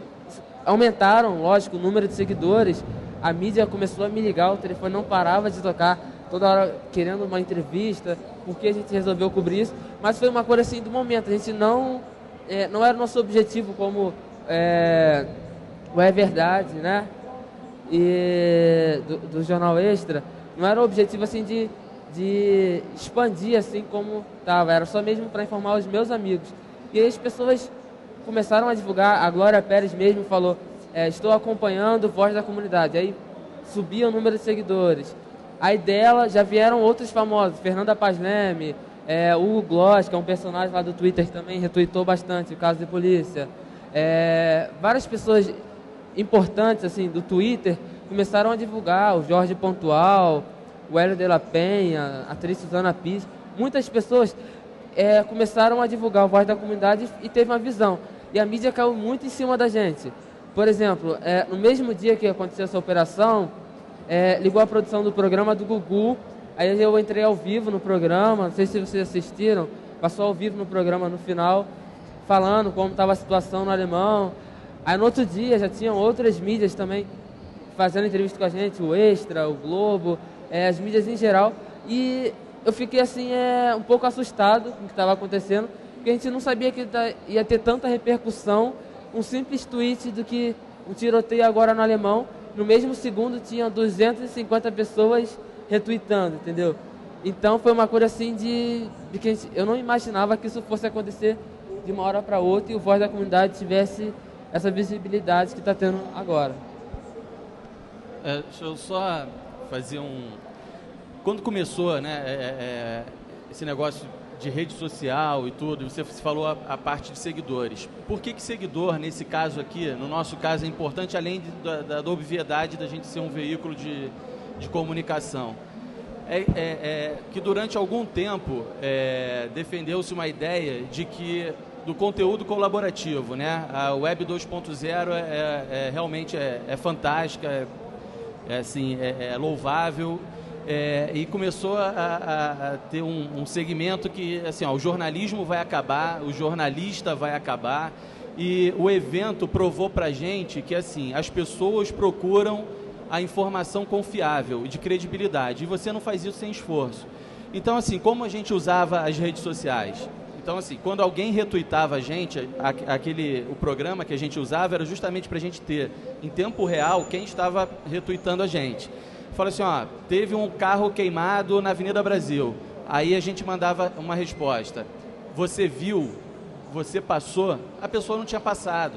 E: aumentaram, lógico, o número de seguidores. A mídia começou a me ligar, o telefone não parava de tocar toda hora querendo uma entrevista, porque a gente resolveu cobrir isso, mas foi uma coisa assim do momento, a gente não, é, não era o nosso objetivo como é, É Verdade, né, e do, do, Jornal Extra, não era o objetivo assim de, de expandir assim como estava, era só mesmo para informar os meus amigos. E aí as pessoas começaram a divulgar, a Glória Pérez mesmo falou, é, estou acompanhando Voz da Comunidade, aí subia o número de seguidores, Aí dela já vieram outros famosos, Fernanda Paz Leme, é, Hugo Gloss, que é um personagem lá do Twitter também retweetou bastante o caso de polícia. É, várias pessoas importantes assim do Twitter começaram a divulgar, o Jorge Pontual, o Hélio de la Penha, a atriz Susana Pis. Muitas pessoas é, começaram a divulgar o Voz da Comunidade e teve uma visão. E a mídia caiu muito em cima da gente. Por exemplo, é, no mesmo dia que aconteceu essa operação, é, ligou a produção do programa do Gugu. Aí eu entrei ao vivo no programa, não sei se vocês assistiram, passou ao vivo no programa no final, falando como estava a situação no alemão. Aí no outro dia já tinham outras mídias também fazendo entrevista com a gente, o Extra, o Globo, é, as mídias em geral. E eu fiquei assim, é, um pouco assustado com o que estava acontecendo, porque a gente não sabia que ia ter tanta repercussão um simples tweet do que um tiroteio agora no alemão no mesmo segundo tinha 250 pessoas retweetando, entendeu? Então foi uma coisa assim de, de que gente, eu não imaginava que isso fosse acontecer de uma hora para outra e o Voz da Comunidade tivesse essa visibilidade que está tendo agora.
F: É, deixa eu só fazer um. Quando começou né, é, é, esse negócio de rede social e tudo, você falou a, a, parte de seguidores. Por que, que seguidor, nesse caso aqui, no nosso caso, é importante, além de, da, da, obviedade da gente ser um veículo de, de comunicação? É, é, é que durante algum tempo é, defendeu-se uma ideia de que do conteúdo colaborativo, né? A Web 2.0 é, é, é, realmente é, é fantástica, é, é assim, é, é louvável e começou a, a, a ter um, um, segmento que assim, ó, o jornalismo vai acabar, o jornalista vai acabar e o evento provou para gente que assim as pessoas procuram a informação confiável e de credibilidade e você não faz isso sem esforço. Então assim, como a gente usava as redes sociais? Então, assim, quando alguém retuitava a gente, aquele, o programa que a gente usava era justamente para a gente ter, em tempo real, quem estava retuitando a gente. Fala assim, ó, teve um carro queimado na Avenida Brasil. Aí a gente mandava uma resposta. Você viu? Você passou? A pessoa não tinha passado.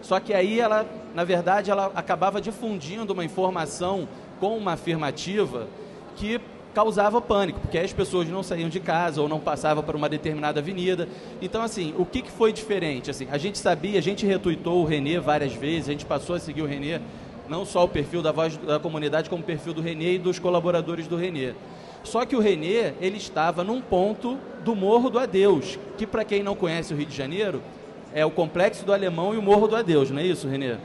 F: Só que aí ela, na verdade, ela acabava difundindo uma informação com uma afirmativa que causava pânico, porque as pessoas não saíam de casa ou não passavam por uma determinada avenida. Então, assim, o que, que foi diferente? Assim, a gente sabia, a gente retuitou o Renê várias vezes, a gente passou a seguir o Renê, não só o perfil da voz da comunidade, como o perfil do Renê e dos colaboradores do Renê. Só que o Renê, ele estava num ponto do Morro do Adeus, que para quem não conhece o Rio de Janeiro, é o Complexo do Alemão e o Morro do Adeus, não é isso, Renê?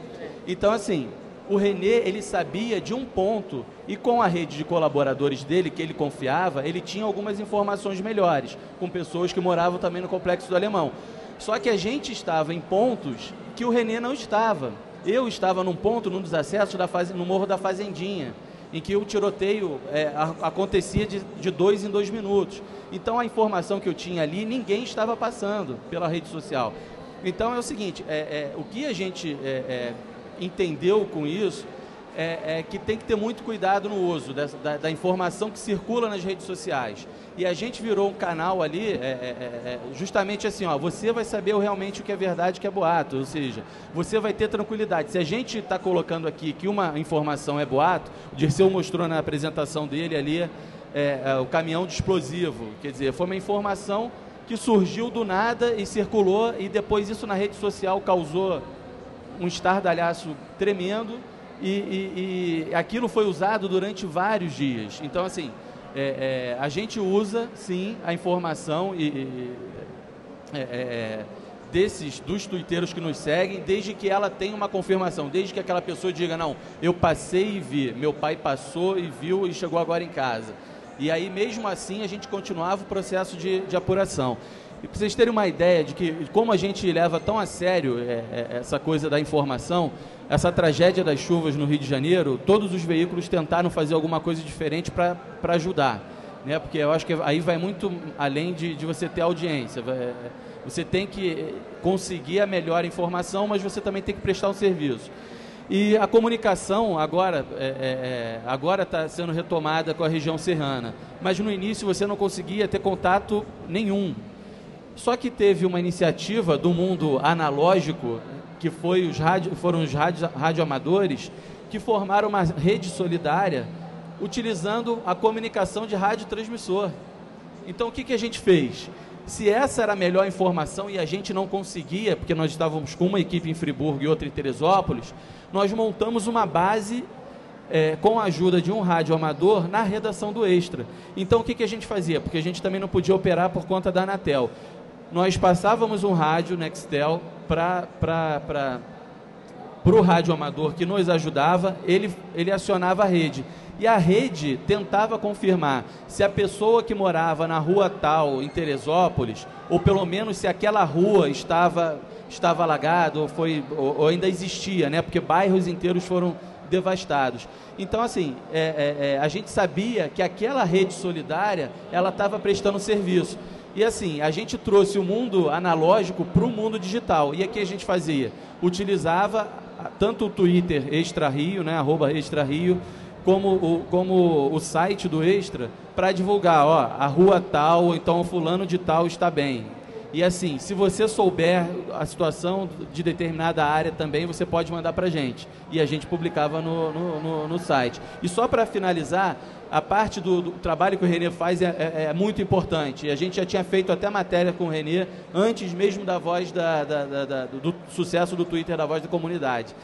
F: Então, assim, o Renê, ele sabia de um ponto e com a rede de colaboradores dele, que ele confiava, ele tinha algumas informações melhores, com pessoas que moravam também no Complexo do Alemão. Só que a gente estava em pontos que o Renê não estava. Eu estava num ponto, num dos acessos da fase, no Morro da Fazendinha, em que o tiroteio é, acontecia de, de dois em dois minutos. Então a informação que eu tinha ali, ninguém estava passando pela rede social. Então é o seguinte, é, é o que a gente é, é, entendeu com isso é, é, que tem que ter muito cuidado no uso dessa, da, da, informação que circula nas redes sociais. E a gente virou um canal ali, é, é, é, é justamente assim, ó, você vai saber realmente o que é verdade o que é boato, ou seja, você vai ter tranquilidade. Se a gente está colocando aqui que uma informação é boato, o Dirceu mostrou na apresentação dele ali o caminhão de explosivo, quer dizer, foi uma informação que surgiu do nada e circulou e depois isso na rede social causou um estardalhaço tremendo e, e, e aquilo foi usado durante vários dias. Então, assim, é, é, a gente usa, sim, a informação e, é, é, é, desses, dos tuiteiros que nos seguem, desde que ela tenha uma confirmação, desde que aquela pessoa diga, não, eu passei e vi, meu pai passou e viu e chegou agora em casa. E aí, mesmo assim, a gente continuava o processo de, de apuração. E para vocês terem uma ideia de que como a gente leva tão a sério é, é, essa coisa da informação, essa tragédia das chuvas no Rio de Janeiro, todos os veículos tentaram fazer alguma coisa diferente para ajudar. Né? Porque eu acho que aí vai muito além de, de você ter audiência. Você tem que conseguir a melhor informação, mas você também tem que prestar um serviço. E a comunicação agora é, é, é agora está sendo retomada com a região serrana, mas no início você não conseguia ter contato nenhum só que teve uma iniciativa do mundo analógico, que foi os rádio, foram os rádio, radioamadores, que formaram uma rede solidária utilizando a comunicação de radiotransmissor. Então o que, que a gente fez? Se essa era a melhor informação e a gente não conseguia, porque nós estávamos com uma equipe em Friburgo e outra em Teresópolis, nós montamos uma base é, com a ajuda de um rádio amador na redação do Extra. Então o que, que a gente fazia? Porque a gente também não podia operar por conta da Anatel nós passávamos um rádio Nextel para o rádio amador que nos ajudava, ele, ele acionava a rede. E a rede tentava confirmar se a pessoa que morava na rua tal, em Teresópolis, ou pelo menos se aquela rua estava, estava alagada ou, foi, ou, ou ainda existia, né? porque bairros inteiros foram devastados. Então, assim, é, é, é, a gente sabia que aquela rede solidária ela estava prestando serviço. E assim, a gente trouxe o mundo analógico para o mundo digital. E aqui a gente fazia, utilizava tanto o Twitter Extra Rio, né, arroba Extra Rio, como o, como o site do Extra para divulgar, ó, a rua tal, ou então o fulano de tal está bem. E assim, se você souber a situação de determinada área também, você pode mandar para gente. E a gente publicava no, no, no, no site. E só para finalizar, a parte do, do, trabalho que o Renê faz é, é, é, muito importante. A gente já tinha feito até matéria com o Renê antes mesmo da voz da, da, da do sucesso do Twitter da voz da comunidade.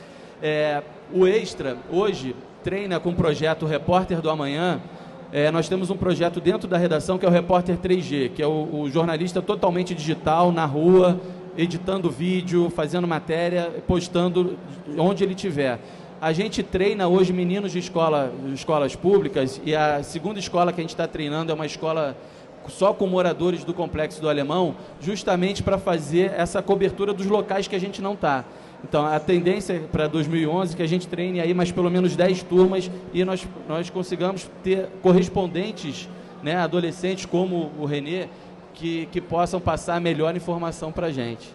F: É, o Extra, hoje, treina com o projeto Repórter do Amanhã. É, nós temos um projeto dentro da redação que é o Repórter 3G, que é o, o jornalista totalmente digital, na rua, editando vídeo, fazendo matéria, postando onde ele estiver. A gente treina hoje meninos de escola, escolas públicas e a segunda escola que a gente está treinando é uma escola só com moradores do Complexo do Alemão, justamente para fazer essa cobertura dos locais que a gente não está. Então, a tendência para 2011 é que a gente treine aí mais pelo menos 10 turmas e nós, nós consigamos ter correspondentes, né, adolescentes como o Renê, que, que possam passar a melhor informação para a gente.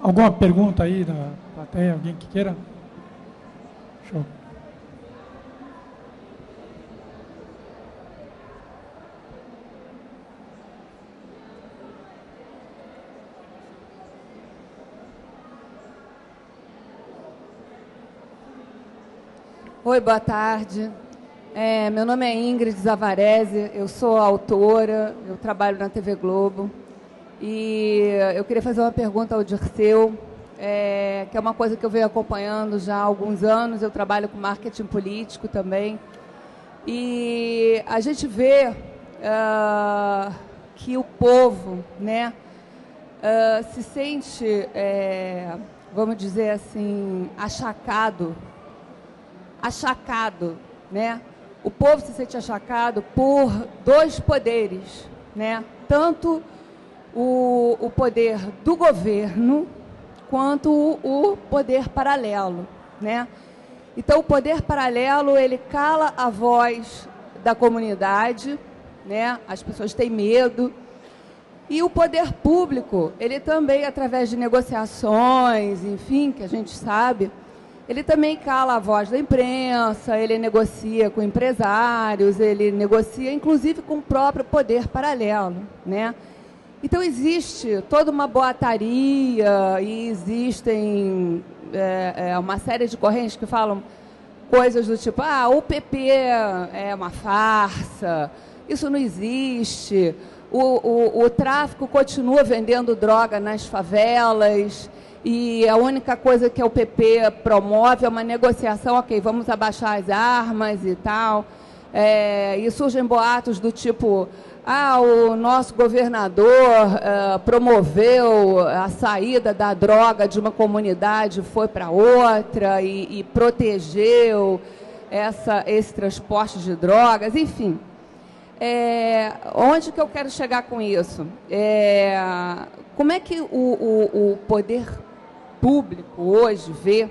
A: Alguma pergunta aí da plateia? Alguém que queira? Show.
G: Oi, boa tarde. É, meu nome é Ingrid Zavarese, eu sou autora, eu trabalho na TV Globo. E eu queria fazer uma pergunta ao Dirceu, é, que é uma coisa que eu venho acompanhando já há alguns anos. Eu trabalho com marketing político também. E a gente vê uh, que o povo né, uh, se sente, é, vamos dizer assim, achacado achacado, né? O povo se sente achacado por dois poderes, né? Tanto o, o poder do governo quanto o, o poder paralelo, né? Então, o poder paralelo, ele cala a voz da comunidade, né? As pessoas têm medo. E o poder público, ele também, através de negociações, enfim, que a gente sabe, ele também cala a voz da imprensa, ele negocia com empresários, ele negocia inclusive com o próprio poder paralelo, né? Então existe toda uma boataria e existem é, é, uma série de correntes que falam coisas do tipo, ah, o PP é uma farsa, isso não existe, o, o, o tráfico continua vendendo droga nas favelas, e a única coisa que o PP promove é uma negociação, ok, vamos abaixar as armas e tal. É, e surgem boatos do tipo, ah, o nosso governador uh, promoveu a saída da droga de uma comunidade, foi para outra e, e protegeu essa, esse transporte de drogas, enfim. É, onde que eu quero chegar com isso? É, como é que o, o, o poder público hoje vê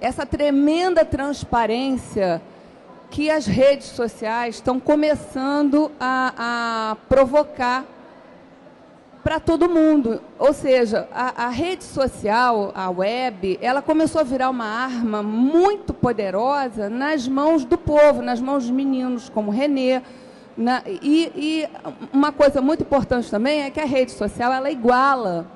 G: essa tremenda transparência que as redes sociais estão começando a, a provocar para todo mundo. Ou seja, a, a, rede social, a web, ela começou a virar uma arma muito poderosa nas mãos do povo, nas mãos dos meninos, como Renê. Na, e, e uma coisa muito importante também é que a rede social ela iguala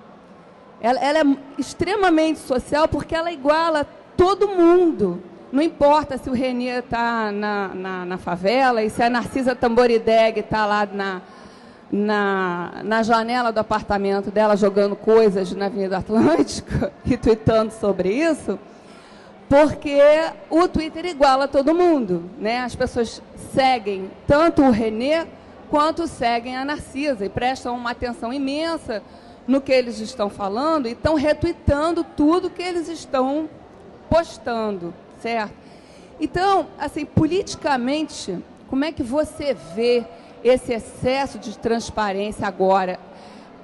G: ela, ela é extremamente social porque ela iguala todo mundo. Não importa se o Renier está na, na, na, favela e se a Narcisa Tamborideg está lá na, na, na janela do apartamento dela jogando coisas na Avenida Atlântica *laughs* e tweetando sobre isso, porque o Twitter iguala todo mundo. Né? As pessoas seguem tanto o Renê quanto seguem a Narcisa e prestam uma atenção imensa no que eles estão falando e estão retweetando tudo que eles estão postando, certo? Então, assim, politicamente, como é que você vê esse excesso de transparência agora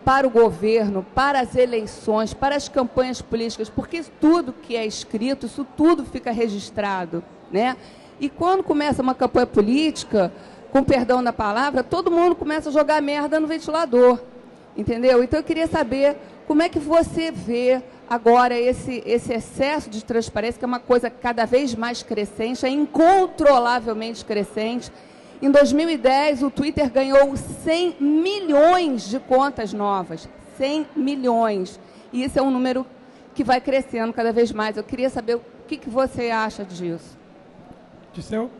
G: para o governo, para as eleições, para as campanhas políticas? Porque tudo que é escrito, isso tudo fica registrado, né? E quando começa uma campanha política, com perdão da palavra, todo mundo começa a jogar merda no ventilador. Entendeu? Então eu queria saber Como é que você vê agora esse, esse excesso de transparência, que é uma coisa cada vez mais crescente, é incontrolavelmente crescente? Em 2010, o Twitter ganhou 100 milhões de contas novas. 100 milhões. E isso é um número que vai crescendo cada vez mais. Eu queria saber o que, que você acha disso.
A: Disseu?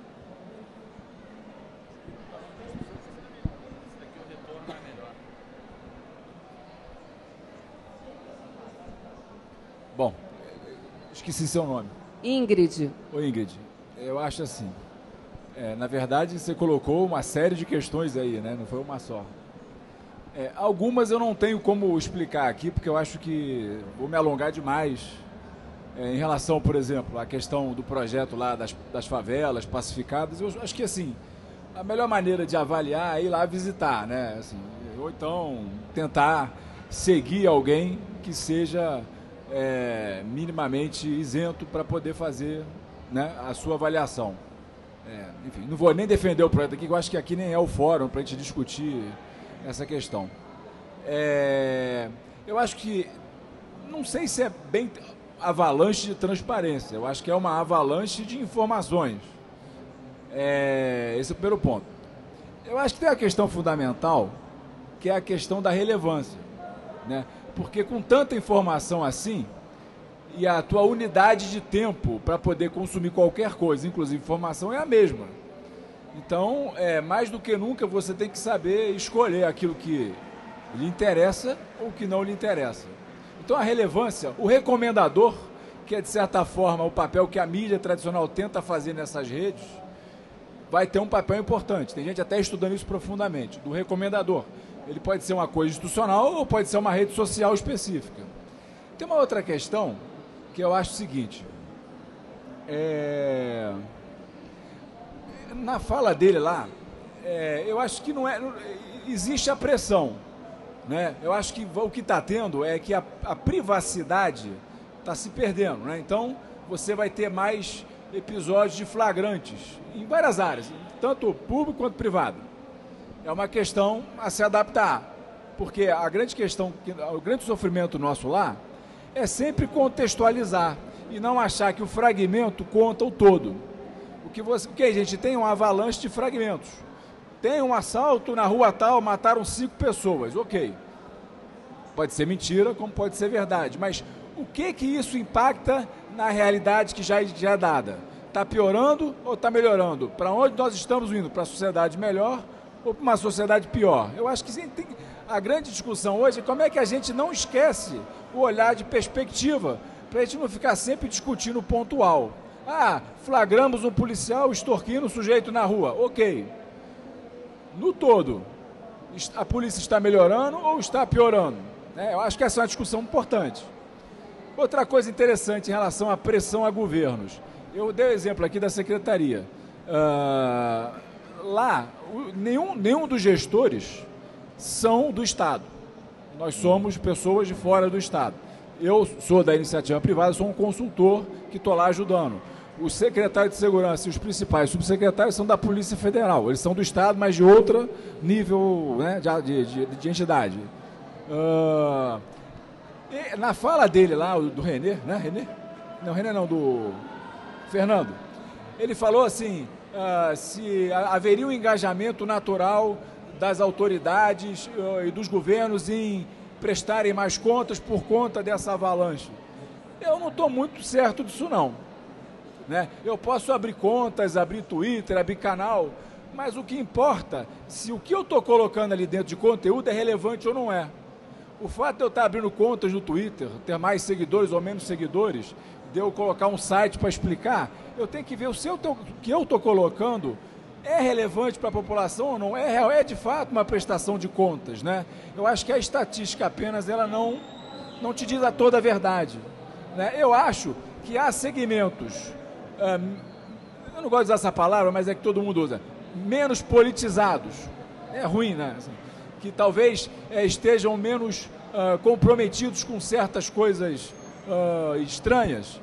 C: Bom, esqueci seu nome.
G: Ingrid.
C: Ô Ingrid, eu acho assim. É, na verdade, você colocou uma série de questões aí, né? Não foi uma só. É, algumas eu não tenho como explicar aqui, porque eu acho que vou me alongar demais. É, em relação, por exemplo, à questão do projeto lá das, das favelas pacificadas, eu acho que assim, a melhor maneira de avaliar é ir lá visitar, né? Assim, ou então tentar seguir alguém que seja é, minimamente isento para poder fazer né, a sua avaliação. É, enfim, não vou nem defender o projeto aqui, eu acho que aqui nem é o fórum para a gente discutir essa questão. É, eu acho que, não sei se é bem avalanche de transparência, eu acho que é uma avalanche de informações. É, esse é o primeiro ponto. Eu acho que tem a questão fundamental, que é a questão da relevância. Né? Porque com tanta informação assim, e a tua unidade de tempo para poder consumir qualquer coisa, inclusive informação, é a mesma. Então, é, mais do que nunca, você tem que saber escolher aquilo que lhe interessa ou que não lhe interessa. Então, a relevância, o recomendador, que é de certa forma o papel que a mídia tradicional tenta fazer nessas redes, vai ter um papel importante. Tem gente até estudando isso profundamente, do recomendador. Ele pode ser uma coisa institucional ou pode ser uma rede social específica. Tem uma outra questão que eu acho o seguinte. É... Na fala dele lá, é, eu acho que não é. Existe a pressão. Né? Eu acho que o que está tendo é que a, a privacidade está se perdendo. Né? Então, você vai ter mais episódios de flagrantes em várias áreas, tanto público quanto privado é uma questão a se adaptar. Porque a grande questão, o grande sofrimento nosso lá é sempre contextualizar e não achar que o fragmento conta o todo. O que, você, o que a gente tem é um avalanche de fragmentos. Tem um assalto na rua tal, mataram cinco pessoas, ok. Pode ser mentira, como pode ser verdade, mas o que que isso impacta na realidade que já, já é dada? Está piorando ou está melhorando? Para onde nós estamos indo? Para a sociedade melhor ou para uma sociedade pior? Eu acho que tem, a grande discussão hoje é como é que a gente não esquece o olhar de perspectiva, para a gente não ficar sempre discutindo o pontual. Ah, flagramos um policial extorquindo um sujeito na rua. Ok. No todo, a polícia está melhorando ou está piorando? É, eu acho que essa é uma discussão importante. Outra coisa interessante em relação à pressão a governos. Eu dei o exemplo aqui da secretaria. Uh, lá, nenhum, nenhum dos gestores são do Estado. Nós somos pessoas de fora do Estado. Eu sou da iniciativa privada, sou um consultor que estou lá ajudando. O secretário de segurança e os principais subsecretários são da Polícia Federal. Eles são do Estado, mas de outro nível né, de, de, de, entidade. Uh, na fala dele lá, do Renê, né? Renê? Não, Renê não, do Fernando. Ele falou assim, uh, se haveria um engajamento natural das autoridades uh, e dos governos em prestarem mais contas por conta dessa avalanche. Eu não estou muito certo disso não. Né? Eu posso abrir contas, abrir Twitter, abrir canal, mas o que importa, se o que eu estou colocando ali dentro de conteúdo é relevante ou não é. O fato de eu estar abrindo contas no Twitter, ter mais seguidores ou menos seguidores, de eu colocar um site para explicar, eu tenho que ver se o que eu estou colocando é relevante para a população ou não é, é de fato uma prestação de contas, né? Eu acho que a estatística apenas ela não não te diz a toda a verdade, né? Eu acho que há segmentos, hum, eu não gosto de usar essa palavra, mas é que todo mundo usa, menos politizados, é ruim, né? Assim, que talvez é, estejam menos uh, comprometidos com certas coisas uh, estranhas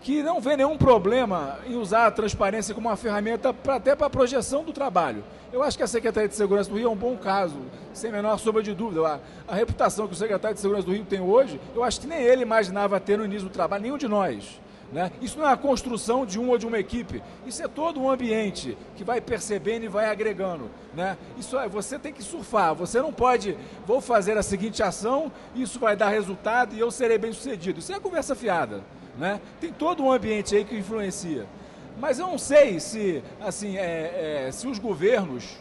C: que não vê nenhum problema em usar a transparência como uma ferramenta pra, até para a projeção do trabalho. Eu acho que a Secretaria de Segurança do Rio é um bom caso, sem menor sombra de dúvida. A, a, reputação que o secretário de Segurança do Rio tem hoje, eu acho que nem ele imaginava ter no início do trabalho, nenhum de nós. Né? Isso não é a construção de um ou de uma equipe, isso é todo um ambiente que vai percebendo e vai agregando. Né? Isso é, você tem que surfar, você não pode, vou fazer a seguinte ação, isso vai dar resultado e eu serei bem sucedido. Isso é conversa fiada. Né? Tem todo um ambiente aí que influencia. Mas eu não sei se, assim, é, é, se os governos.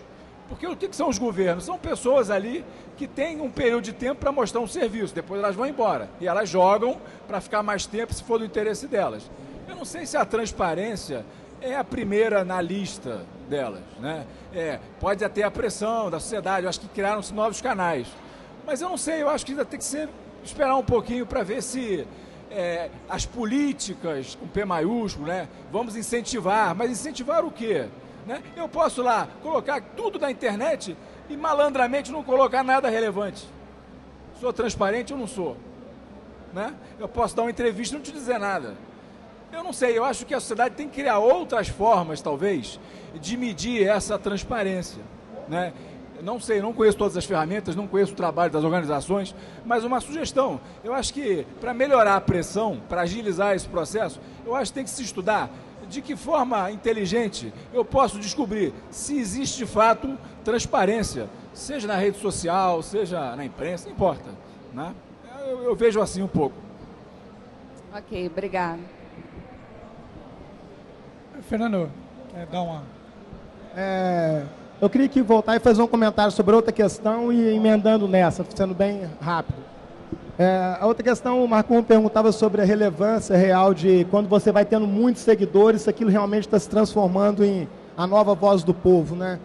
C: Porque o que, são os governos? São pessoas ali que têm um período de tempo para mostrar um serviço, depois elas vão embora. E elas jogam para ficar mais tempo se for do interesse delas. Eu não sei se a transparência é a primeira na lista delas. Né? É, pode ter a pressão da sociedade, eu acho que criaram-se novos canais. Mas eu não sei, eu acho que ainda tem que ser, esperar um pouquinho para ver se é, as políticas com P maiúsculo, né? Vamos incentivar, mas incentivar o quê? Né? Eu posso lá colocar tudo na internet e malandramente não colocar nada relevante. Sou transparente ou não sou? Né? Eu posso dar uma entrevista e não te dizer nada. Eu não sei, eu acho que a sociedade tem que criar outras formas, talvez, de medir essa transparência. Né? não sei, não conheço todas as ferramentas, não conheço o trabalho das organizações, mas uma sugestão. Eu acho que para melhorar a pressão, para agilizar esse processo, eu acho que tem que se estudar de que forma inteligente eu posso descobrir se existe de fato transparência, seja na rede social, seja na imprensa, não importa. Né? Eu, eu vejo assim um pouco.
G: Ok, obrigado.
A: Fernando, quer dar uma.
D: É, eu queria que voltar e fazer um comentário sobre outra questão e emendando nessa, sendo bem rápido. É, a outra questão, o Marcon perguntava sobre a relevância real de quando você vai tendo muitos seguidores, aquilo realmente está se transformando em a nova voz do povo, né?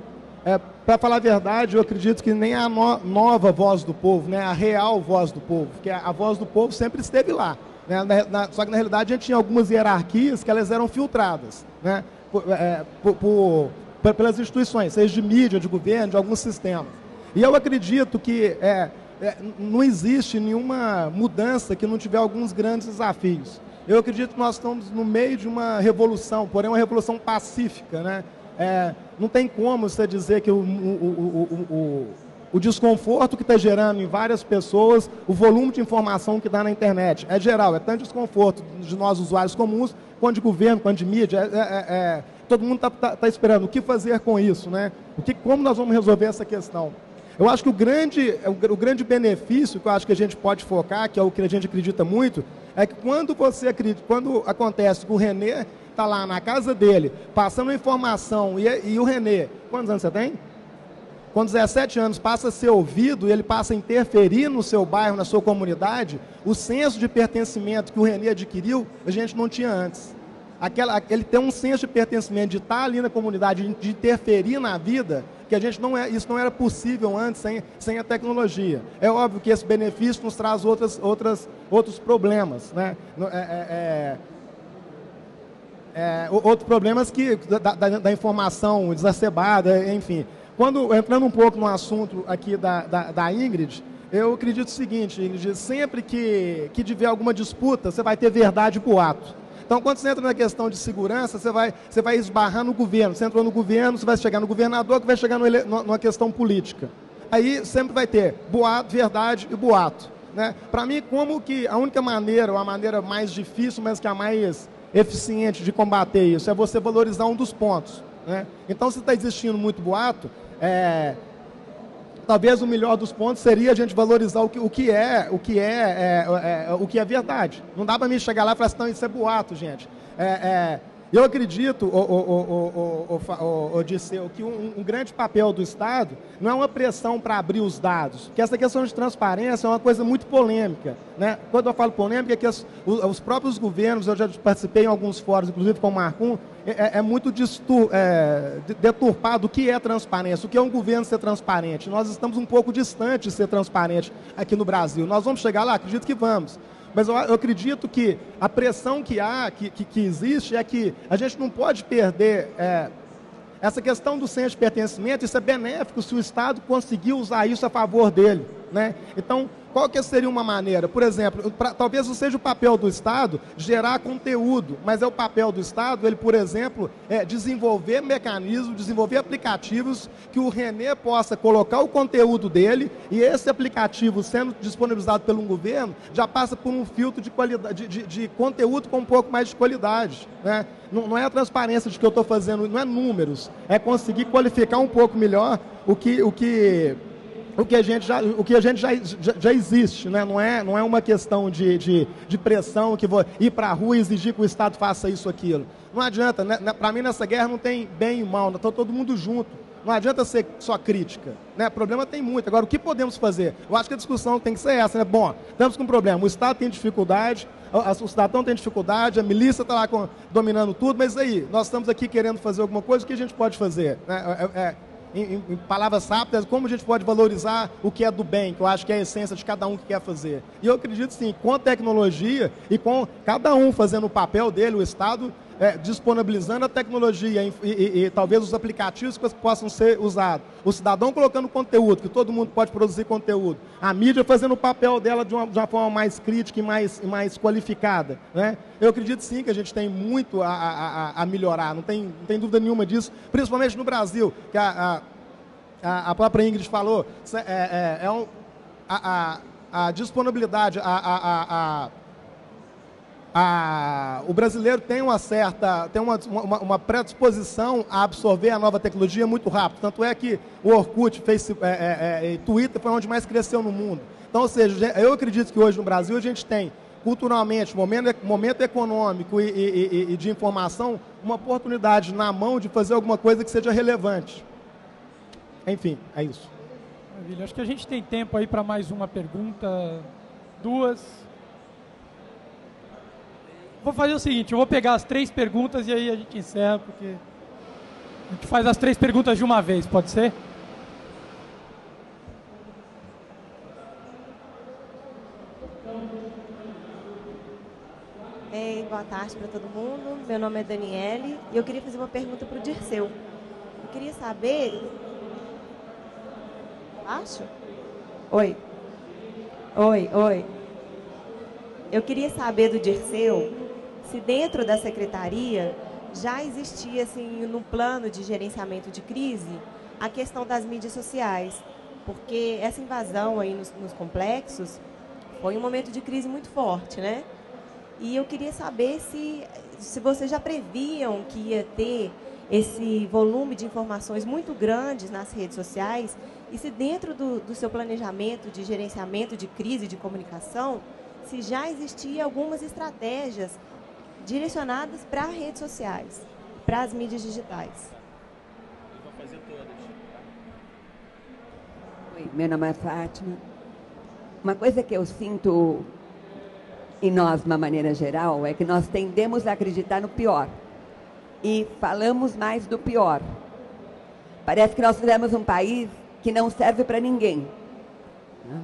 D: É, Para falar a verdade, eu acredito que nem a no, nova voz do povo, né? A real voz do povo, porque a, a voz do povo sempre esteve lá. Né? Na, na, só que na realidade a gente tinha algumas hierarquias que elas eram filtradas, né? Por, é, por, por pelas instituições, seja de mídia, de governo, de alguns sistemas. E eu acredito que é, é, não existe nenhuma mudança que não tiver alguns grandes desafios. Eu acredito que nós estamos no meio de uma revolução, porém uma revolução pacífica. Né? É, não tem como você dizer que o, o, o, o, desconforto que está gerando em várias pessoas, o volume de informação que dá na internet, é geral, é tanto desconforto de nós usuários comuns, quanto de governo, quanto de mídia, é, é, é todo mundo está tá, tá esperando o que fazer com isso, né? O que, como nós vamos resolver essa questão? Eu acho que o grande, o, o grande benefício que eu acho que a gente pode focar, que é o que a gente acredita muito, é que quando você acredita, quando acontece que o Renê está lá na casa dele, passando informação, e, e o Renê, quantos anos você tem? Com 17 anos passa a ser ouvido ele passa a interferir no seu bairro, na sua comunidade, o senso de pertencimento que o Renê adquiriu, a gente não tinha antes aquela, ele tem um senso de pertencimento, de estar ali na comunidade, de interferir na vida, que a gente não é, isso não era possível antes sem, sem a tecnologia. É óbvio que esse benefício nos traz outras, outras, outros problemas, né? É, é, é, é outros problemas que da, da, da, informação exacerbada, enfim. Quando entrando um pouco no assunto aqui da, da, da Ingrid, eu acredito o seguinte, Ingrid, sempre que, que tiver alguma disputa, você vai ter verdade e boato. Então, quando você entra na questão de segurança, você vai, você vai esbarrar no governo. Você entrou no governo, você vai chegar no governador, que vai chegar no, numa questão política. Aí sempre vai ter boato, verdade e boato. Né? Para mim, como que a única maneira, ou a maneira mais difícil, mas que é a mais eficiente de combater isso, é você valorizar um dos pontos. Né? Então, se está existindo muito boato, é, talvez o melhor dos pontos seria a gente valorizar o que, o que é o que é, é, é o que é verdade. Não dá para mim chegar lá e falar assim, não, isso é boato, gente. É, é eu acredito, o, o, o, o, Disseu, que um, um, grande papel do Estado não é uma pressão para abrir os dados, porque essa questão de transparência é uma coisa muito polêmica. Né? Quando eu falo polêmica, é que os, os próprios governos, eu já participei em alguns fóruns, inclusive com o Marcum, é, é, é muito destur, é, deturpado o que é transparência, o que é um governo ser transparente. Nós estamos um pouco distantes de ser transparente aqui no Brasil. Nós vamos chegar lá? Acredito que vamos. Mas eu, eu acredito que a pressão que há, que, que, que, existe, é que a gente não pode perder é, essa questão do senso de pertencimento. Isso é benéfico se o Estado conseguir usar isso a favor dele. Né? Então, Qual que seria uma maneira? Por exemplo, pra, talvez não seja o papel do Estado gerar conteúdo, mas é o papel do Estado, ele, por exemplo, é desenvolver mecanismos, desenvolver aplicativos que o Renê possa colocar o conteúdo dele e esse aplicativo sendo disponibilizado pelo governo já passa por um filtro de, qualidade, de, de, de conteúdo com um pouco mais de qualidade. Né? Não, não é a transparência de que eu estou fazendo, não é números, é conseguir qualificar um pouco melhor o que, o que o que a gente já, o que a gente já, já, já existe, né? não, é, não é uma questão de, de, de pressão que vou ir para a rua e exigir que o Estado faça isso aquilo. Não adianta, né? para mim nessa guerra não tem bem e mal, está todo mundo junto. Não adianta ser só crítica. Né? Problema tem muito. Agora, o que podemos fazer? Eu acho que a discussão tem que ser essa. Né? Bom, estamos com um problema. O Estado tem dificuldade, o cidadão tem dificuldade, a milícia está lá com, dominando tudo, mas aí, nós estamos aqui querendo fazer alguma coisa, o que a gente pode fazer? Né? É, é, em, em, palavras rápidas, como a gente pode valorizar o que é do bem, que eu acho que é a essência de cada um que quer fazer. E eu acredito sim, com a tecnologia e com cada um fazendo o papel dele, o Estado é, disponibilizando a tecnologia e, e, e, talvez os aplicativos que possam ser usados. O cidadão colocando conteúdo, que todo mundo pode produzir conteúdo. A mídia fazendo o papel dela de uma, de uma forma mais crítica e mais, mais qualificada. Né? Eu acredito sim que a gente tem muito a, a, a melhorar, não tem, não tem dúvida nenhuma disso, principalmente no Brasil, que a, a, a própria Ingrid falou, é, é, é um, a, a, a disponibilidade, a, a, a a, o brasileiro tem uma certa, tem uma, uma, uma, predisposição a absorver a nova tecnologia muito rápido. Tanto é que o Orkut, Facebook, é, é, é, Twitter foi onde mais cresceu no mundo. Então, ou seja, eu acredito que hoje no Brasil a gente tem, culturalmente, momento, momento econômico e, e, e, e de informação, uma oportunidade na mão de fazer alguma coisa que seja relevante. Enfim, é isso.
A: Maravilha. Acho que a gente tem tempo aí para mais uma pergunta, duas. Vou fazer o seguinte, eu vou pegar as três perguntas e aí a gente encerra, porque a gente faz as três perguntas de uma vez, pode ser?
H: Ei, boa tarde para todo mundo. Meu nome é Daniele e eu queria fazer uma pergunta para o Dirceu. Eu queria saber. Acho? Oi. Oi, oi. Eu queria saber do Dirceu se dentro da secretaria já existia, assim, no plano de gerenciamento de crise, a questão das mídias sociais, porque essa invasão aí nos, nos complexos foi um momento de crise muito forte, né? E eu queria saber se, se vocês já previam que ia ter esse volume de informações muito grandes nas redes sociais e se dentro do, do seu planejamento de gerenciamento de crise de comunicação, se já existia algumas estratégias direcionadas para redes sociais, para as mídias digitais.
B: vou fazer todas.
I: Oi, meu nome é Fátima. Uma coisa que eu sinto em nós, de uma maneira geral, é que nós tendemos a acreditar no pior e falamos mais do pior. Parece que nós fizemos um país que não serve para ninguém. Né?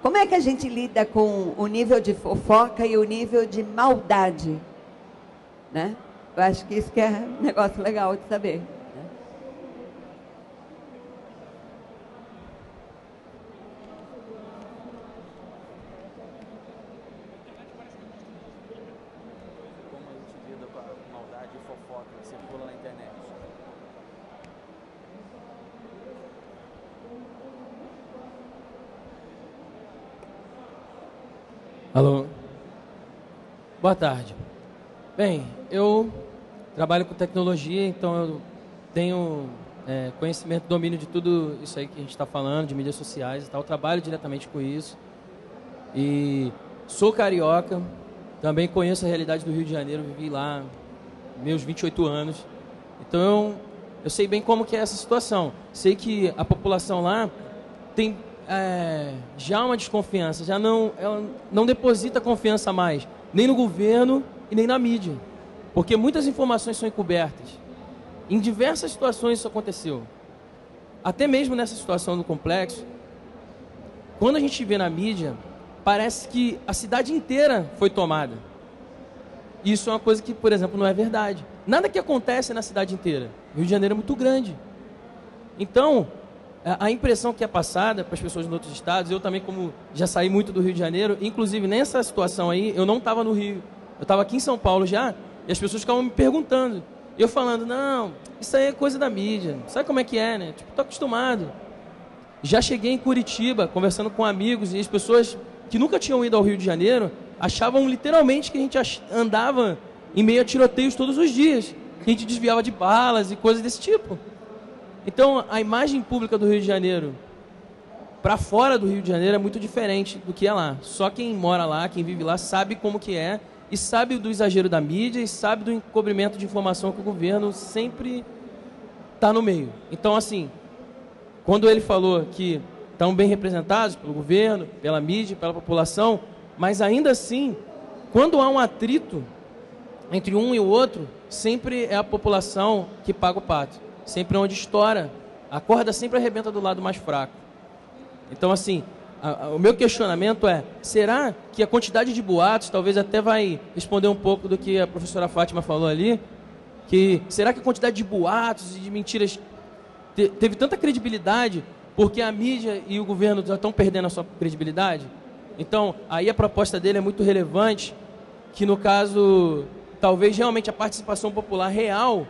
I: Como é que a gente lida com o nível de fofoca e o nível de maldade? Né? Eu acho que isso que é um *laughs* negócio legal de saber. Né?
F: Como a gente lida com a maldade e fofoca que circula na internet?
J: Alô? Boa tarde. Bem, eu trabalho com tecnologia, então eu tenho é, conhecimento, domínio de tudo isso aí que a gente está falando, de mídias sociais e tal. Eu trabalho diretamente com isso. E sou carioca, também conheço a realidade do Rio de Janeiro, vivi lá meus 28 anos. Então eu, eu sei bem como que é essa situação. Sei que a população lá tem é, já uma desconfiança, já não, ela não deposita confiança mais, nem no governo e nem na mídia. Porque muitas informações são encobertas. Em diversas situações isso aconteceu. Até mesmo nessa situação do complexo, quando a gente vê na mídia, parece que a cidade inteira foi tomada. Isso é uma coisa que, por exemplo, não é verdade. Nada que acontece na cidade inteira. Rio de Janeiro é muito grande. Então, a impressão que é passada para as pessoas de outros estados, eu também, como já saí muito do Rio de Janeiro, inclusive nessa situação aí, eu não estava no Rio. Eu estava aqui em São Paulo já, e as pessoas ficavam me perguntando. Eu falando, não, isso aí é coisa da mídia. Sabe como é que é, né? Tipo, tô acostumado. Já cheguei em Curitiba, conversando com amigos, e as pessoas que nunca tinham ido ao Rio de Janeiro achavam literalmente que a gente andava em meio a tiroteios todos os dias. Que a gente desviava de balas e coisas desse tipo. Então, a imagem pública do Rio de Janeiro para fora do Rio de Janeiro é muito diferente do que é lá. Só quem mora lá, quem vive lá, sabe como que é e sabe do exagero da mídia e sabe do encobrimento de informação que o governo sempre está no meio. Então, assim, quando ele falou que estão bem representados pelo governo, pela mídia, pela população, mas ainda assim, quando há um atrito entre um e o outro, sempre é a população que paga o pato. Sempre onde estoura. A corda sempre arrebenta do lado mais fraco. Então, assim, a- a- o meu questionamento é: será que a quantidade de boatos, talvez até vai responder um pouco do que a professora Fátima falou ali, que será que a quantidade de boatos e de mentiras te- teve tanta credibilidade porque a mídia e o governo já estão perdendo a sua credibilidade? Então, aí a proposta dele é muito relevante, que no caso, talvez realmente a participação popular real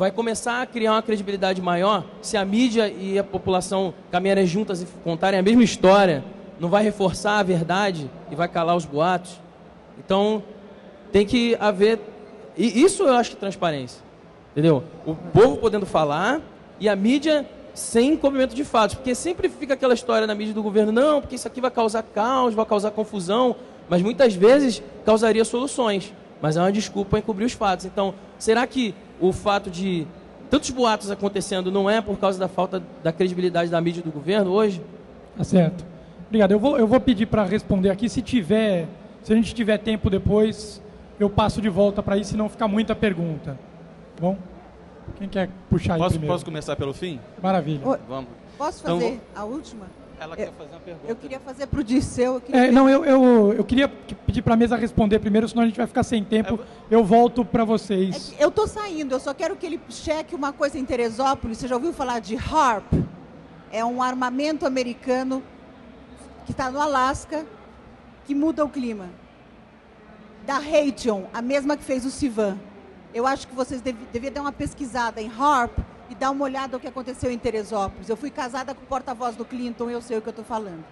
J: vai começar a criar uma credibilidade maior se a mídia e a população caminharem juntas e contarem a mesma história, não vai reforçar a verdade e vai calar os boatos. Então, tem que haver. E isso eu acho que é transparência. Entendeu? O povo podendo falar e a mídia sem encobrimento de fatos. Porque sempre fica aquela história na mídia do governo, não, porque isso aqui vai causar caos, vai causar confusão, mas muitas vezes causaria soluções. Mas é uma desculpa encobrir os fatos. Então, será que o fato de tantos boatos acontecendo não é por causa da falta da credibilidade da mídia e do governo hoje?
A: Tá certo. Obrigado. Eu vou, eu vou pedir para responder aqui. Se tiver, se a gente tiver tempo depois, eu passo de volta para aí, se não ficar muita pergunta. Tá bom? Quem quer puxar aí
F: Posso,
A: primeiro?
F: posso começar pelo fim?
A: Maravilha.
K: Oi,
F: Vamos.
K: Posso
F: Então,
K: fazer a última?
B: Ela
K: eu,
B: quer fazer uma pergunta.
K: Eu queria fazer para o Dirceu. Eu queria
A: É, não, eu, eu, eu queria que- pedir para a mesa responder primeiro, senão a gente vai ficar sem tempo. Eu volto para vocês.
K: Eu tô saindo, eu só quero que ele cheque uma coisa em Teresópolis. Você já ouviu falar de HARP? É um armamento americano que está no Alasca, que muda o clima. Da Raytheon, a mesma que fez o Sivan. Eu acho que vocês dev- deviam dar uma pesquisada em HARP e dar uma olhada no que aconteceu em Teresópolis. Eu fui casada com o porta-voz do Clinton, eu sei o que eu estou falando.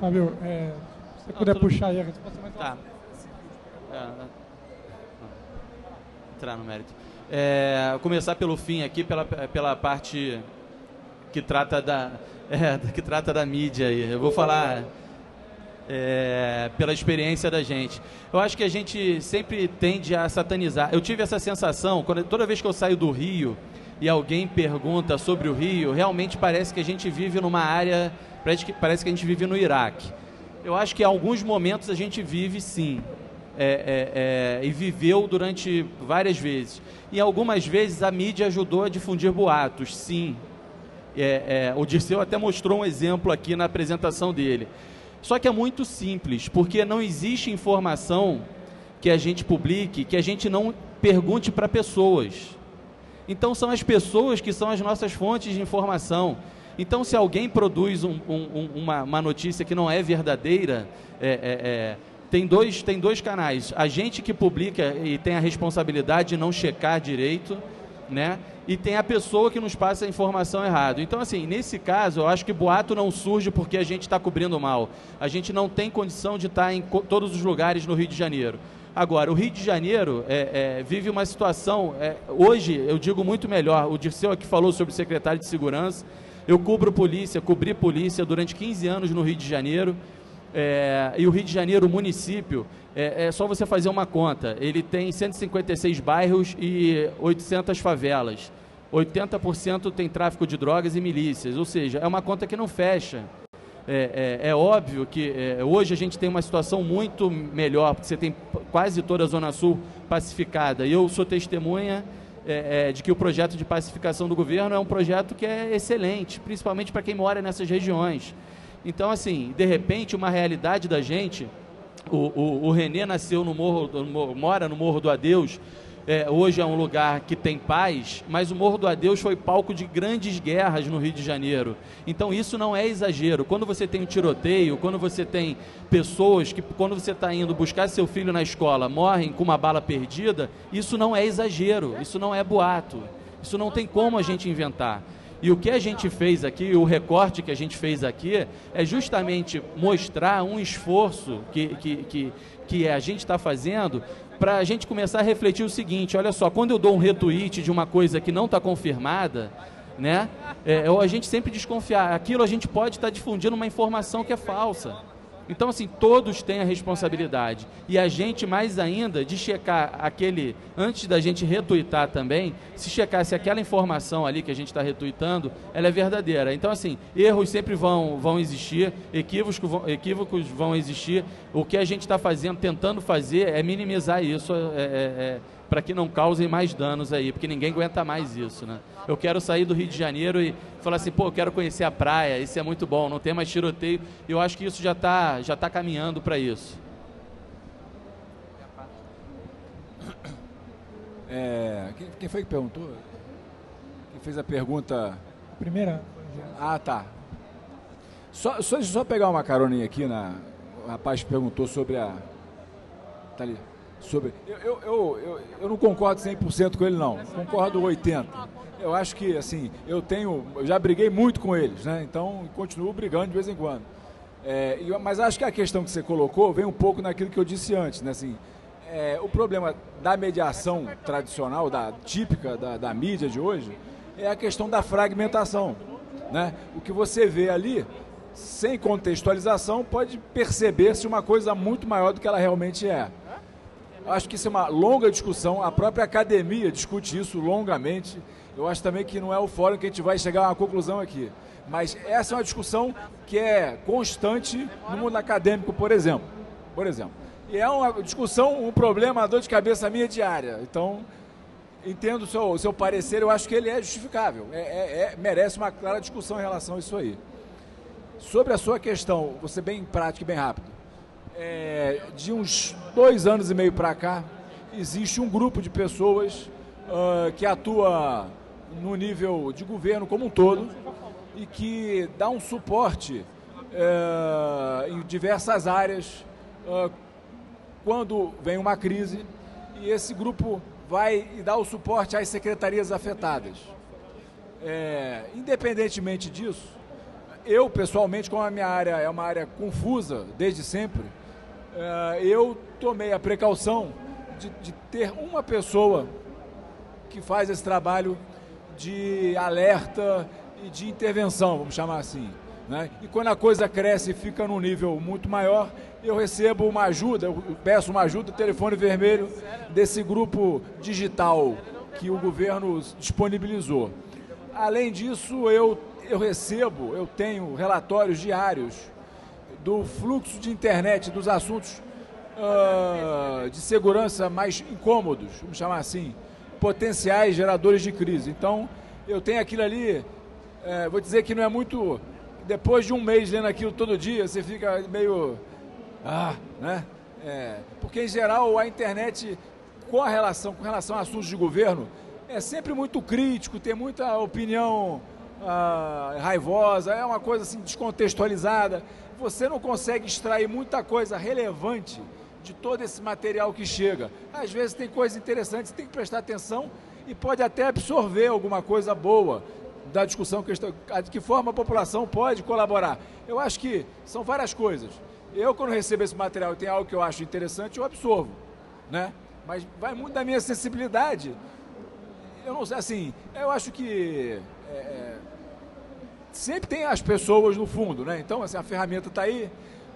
A: Fábio, é, se você puder puxar aí a resposta mais
F: Tá. É, é. Entrar no mérito. É, começar pelo fim aqui, pela, pela parte que trata da, *laughs* é, que trata da mídia aí. Eu vou falar é, pela experiência da gente. Eu acho que a gente sempre tende a satanizar. Eu tive essa sensação, quando, toda vez que eu saio do Rio e alguém pergunta sobre o Rio, realmente parece que a gente vive numa área, parece que, parece que a gente vive no Iraque. Eu acho que em alguns momentos a gente vive sim. É, é, é, e viveu durante várias vezes. E algumas vezes a mídia ajudou a difundir boatos, sim. É, é, o Dirceu até mostrou um exemplo aqui na apresentação dele. Só que é muito simples, porque não existe informação que a gente publique que a gente não pergunte para pessoas. Então são as pessoas que são as nossas fontes de informação. Então, se alguém produz um, um, uma, uma, notícia que não é verdadeira, é, é, é, tem, dois, tem dois canais. A gente que publica e tem a responsabilidade de não checar direito, né? E tem a pessoa que nos passa a informação errada. Então, assim, nesse caso, eu acho que boato não surge porque a gente está cobrindo mal. A gente não tem condição de estar em todos os lugares no Rio de Janeiro. Agora, o Rio de Janeiro é, é, vive uma situação. É, hoje, eu digo muito melhor. O Dirceu aqui falou sobre o secretário de Segurança. Eu cubro polícia, cobri polícia durante 15 anos no Rio de Janeiro. É, e o Rio de Janeiro, o município, é, é, só você fazer uma conta. Ele tem 156 bairros e 800 favelas. 80% tem tráfico de drogas e milícias. Ou seja, é uma conta que não fecha. É, é, é óbvio que é, hoje a gente tem uma situação muito melhor, porque você tem quase toda a Zona Sul pacificada. E eu sou testemunha é, de que o projeto de pacificação do governo é um projeto que é excelente, principalmente para quem mora nessas regiões. Então, assim, de repente, uma realidade da gente, o, o, o Renê nasceu no morro, mora no Morro do Adeus, é, hoje é um lugar que tem paz, mas o Morro do Adeus foi palco de grandes guerras no Rio de Janeiro. Então isso não é exagero. Quando você tem um tiroteio, quando você tem pessoas que, quando você está indo buscar seu filho na escola, morrem com uma bala perdida, isso não é exagero, isso não é boato. Isso não tem como a gente inventar. E o que a gente fez aqui, o recorte que a gente fez aqui, é justamente mostrar um esforço que, que, que, que a gente está fazendo para a gente começar a refletir o seguinte: olha só, quando eu dou um retweet de uma coisa que não está confirmada, né, é, a gente sempre desconfiar. Aquilo a gente pode estar tá difundindo uma informação que é falsa. Então, assim, todos têm a responsabilidade. E a gente, mais ainda, de checar aquele, antes da gente retuitar também, se checar se aquela informação ali que a gente está retuitando, ela é verdadeira. Então, assim, erros sempre vão, vão existir, equívocos vão, equívocos vão existir. O que a gente está fazendo, tentando fazer, é minimizar isso, é, é, é para que não causem mais danos aí, porque ninguém aguenta mais isso, né? Eu quero sair do Rio de Janeiro e falar assim, pô, eu quero conhecer a praia, isso é muito bom, não tem mais tiroteio. E eu acho que isso já está já tá caminhando para isso. *coughs*
C: É, quem, quem, foi que perguntou? Quem fez a pergunta?
A: primeira.
C: Ah, tá. Só, só, só pegar uma caroninha aqui na. O rapaz perguntou sobre a. Tá ali sobre. Eu, eu, eu, eu, não concordo 100% com ele, não. Concordo 80%. Eu acho que, assim, eu tenho. Eu já briguei muito com eles, né? Então, continuo brigando de vez em quando. É, mas acho que a questão que você colocou vem um pouco naquilo que eu disse antes, né? Assim, é, o problema da mediação tradicional, da típica da, da mídia de hoje, é a questão da fragmentação. Né? O que você vê ali, sem contextualização, pode perceber-se uma coisa muito maior do que ela realmente é. Acho que isso é uma longa discussão, a própria academia discute isso longamente. Eu acho também que não é o fórum que a gente vai chegar a uma conclusão aqui. Mas essa é uma discussão que é constante no mundo acadêmico, por exemplo. Por exemplo. E é uma discussão, um problema, uma dor de cabeça minha diária. Então, entendo o seu, o seu parecer, eu acho que ele é justificável. É, é, é, merece uma clara discussão em relação a isso aí. Sobre a sua questão, você bem prático e bem rápido é, de uns dois anos e meio para cá, existe um grupo de pessoas uh, que atua no nível de governo como um todo e que dá um suporte uh, em diversas áreas uh, quando vem uma crise e esse grupo vai dá o suporte às secretarias afetadas. É, independentemente disso, eu pessoalmente, como a minha área é uma área confusa desde sempre, eu tomei a precaução de, de, ter uma pessoa que faz esse trabalho de alerta e de intervenção, vamos chamar assim. Né? E quando a coisa cresce e fica num nível muito maior, eu recebo uma ajuda, eu peço uma ajuda, telefone vermelho desse grupo digital que o governo disponibilizou. Além disso, eu, eu recebo, eu tenho relatórios diários do fluxo de internet, dos assuntos uh, de segurança mais incômodos, vamos chamar assim, potenciais geradores de crise. Então, eu tenho aquilo ali, é, vou dizer que não é muito. Depois de um mês lendo aquilo todo dia, você fica meio. Ah, né? É, porque, em geral, a internet, com a relação, com relação a assuntos de governo, é sempre muito crítico, tem muita opinião ah, raivosa, é uma coisa assim descontextualizada você não consegue extrair muita coisa relevante de todo esse material que chega. Às vezes tem coisas interessantes, tem que prestar atenção e pode até absorver alguma coisa boa da discussão que de que forma a população pode colaborar. Eu acho que são várias coisas. Eu quando recebo esse material e tem algo que eu acho interessante, eu absorvo, né? Mas vai muito da minha sensibilidade. Eu não sei, assim, eu acho que é, é sempre tem as pessoas no fundo, né? Então, assim, a ferramenta está aí,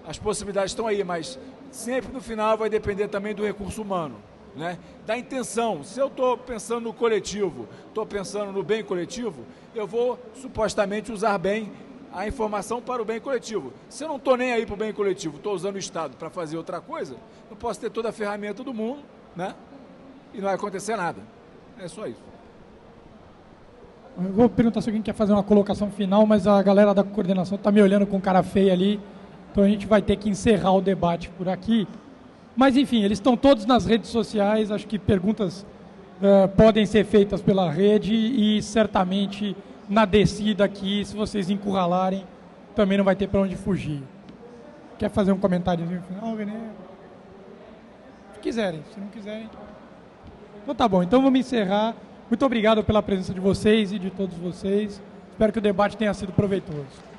C: as possibilidades estão aí, mas sempre no final vai depender também do recurso humano, né? Da intenção. Se eu estou pensando no coletivo, estou pensando no bem coletivo, eu vou supostamente usar bem a informação para o bem coletivo. Se eu não estou nem aí para o bem coletivo, estou usando o Estado para fazer outra coisa, eu posso ter toda a ferramenta do mundo, né? E não vai acontecer nada. É só isso.
A: Eu vou perguntar se alguém quer fazer uma colocação final, mas a galera da coordenação está me olhando com cara feia ali, então a gente vai ter que encerrar o debate por aqui. Mas enfim, eles estão todos nas redes sociais, acho que perguntas eh, podem ser feitas pela rede e certamente na descida aqui, se vocês encurralarem, também não vai ter para onde fugir. Quer fazer um comentáriozinho final, Renê? Se quiserem, se não quiserem. Então tá bom, então vamos encerrar. Muito obrigado pela presença de vocês e de todos vocês. Espero que o debate tenha sido proveitoso.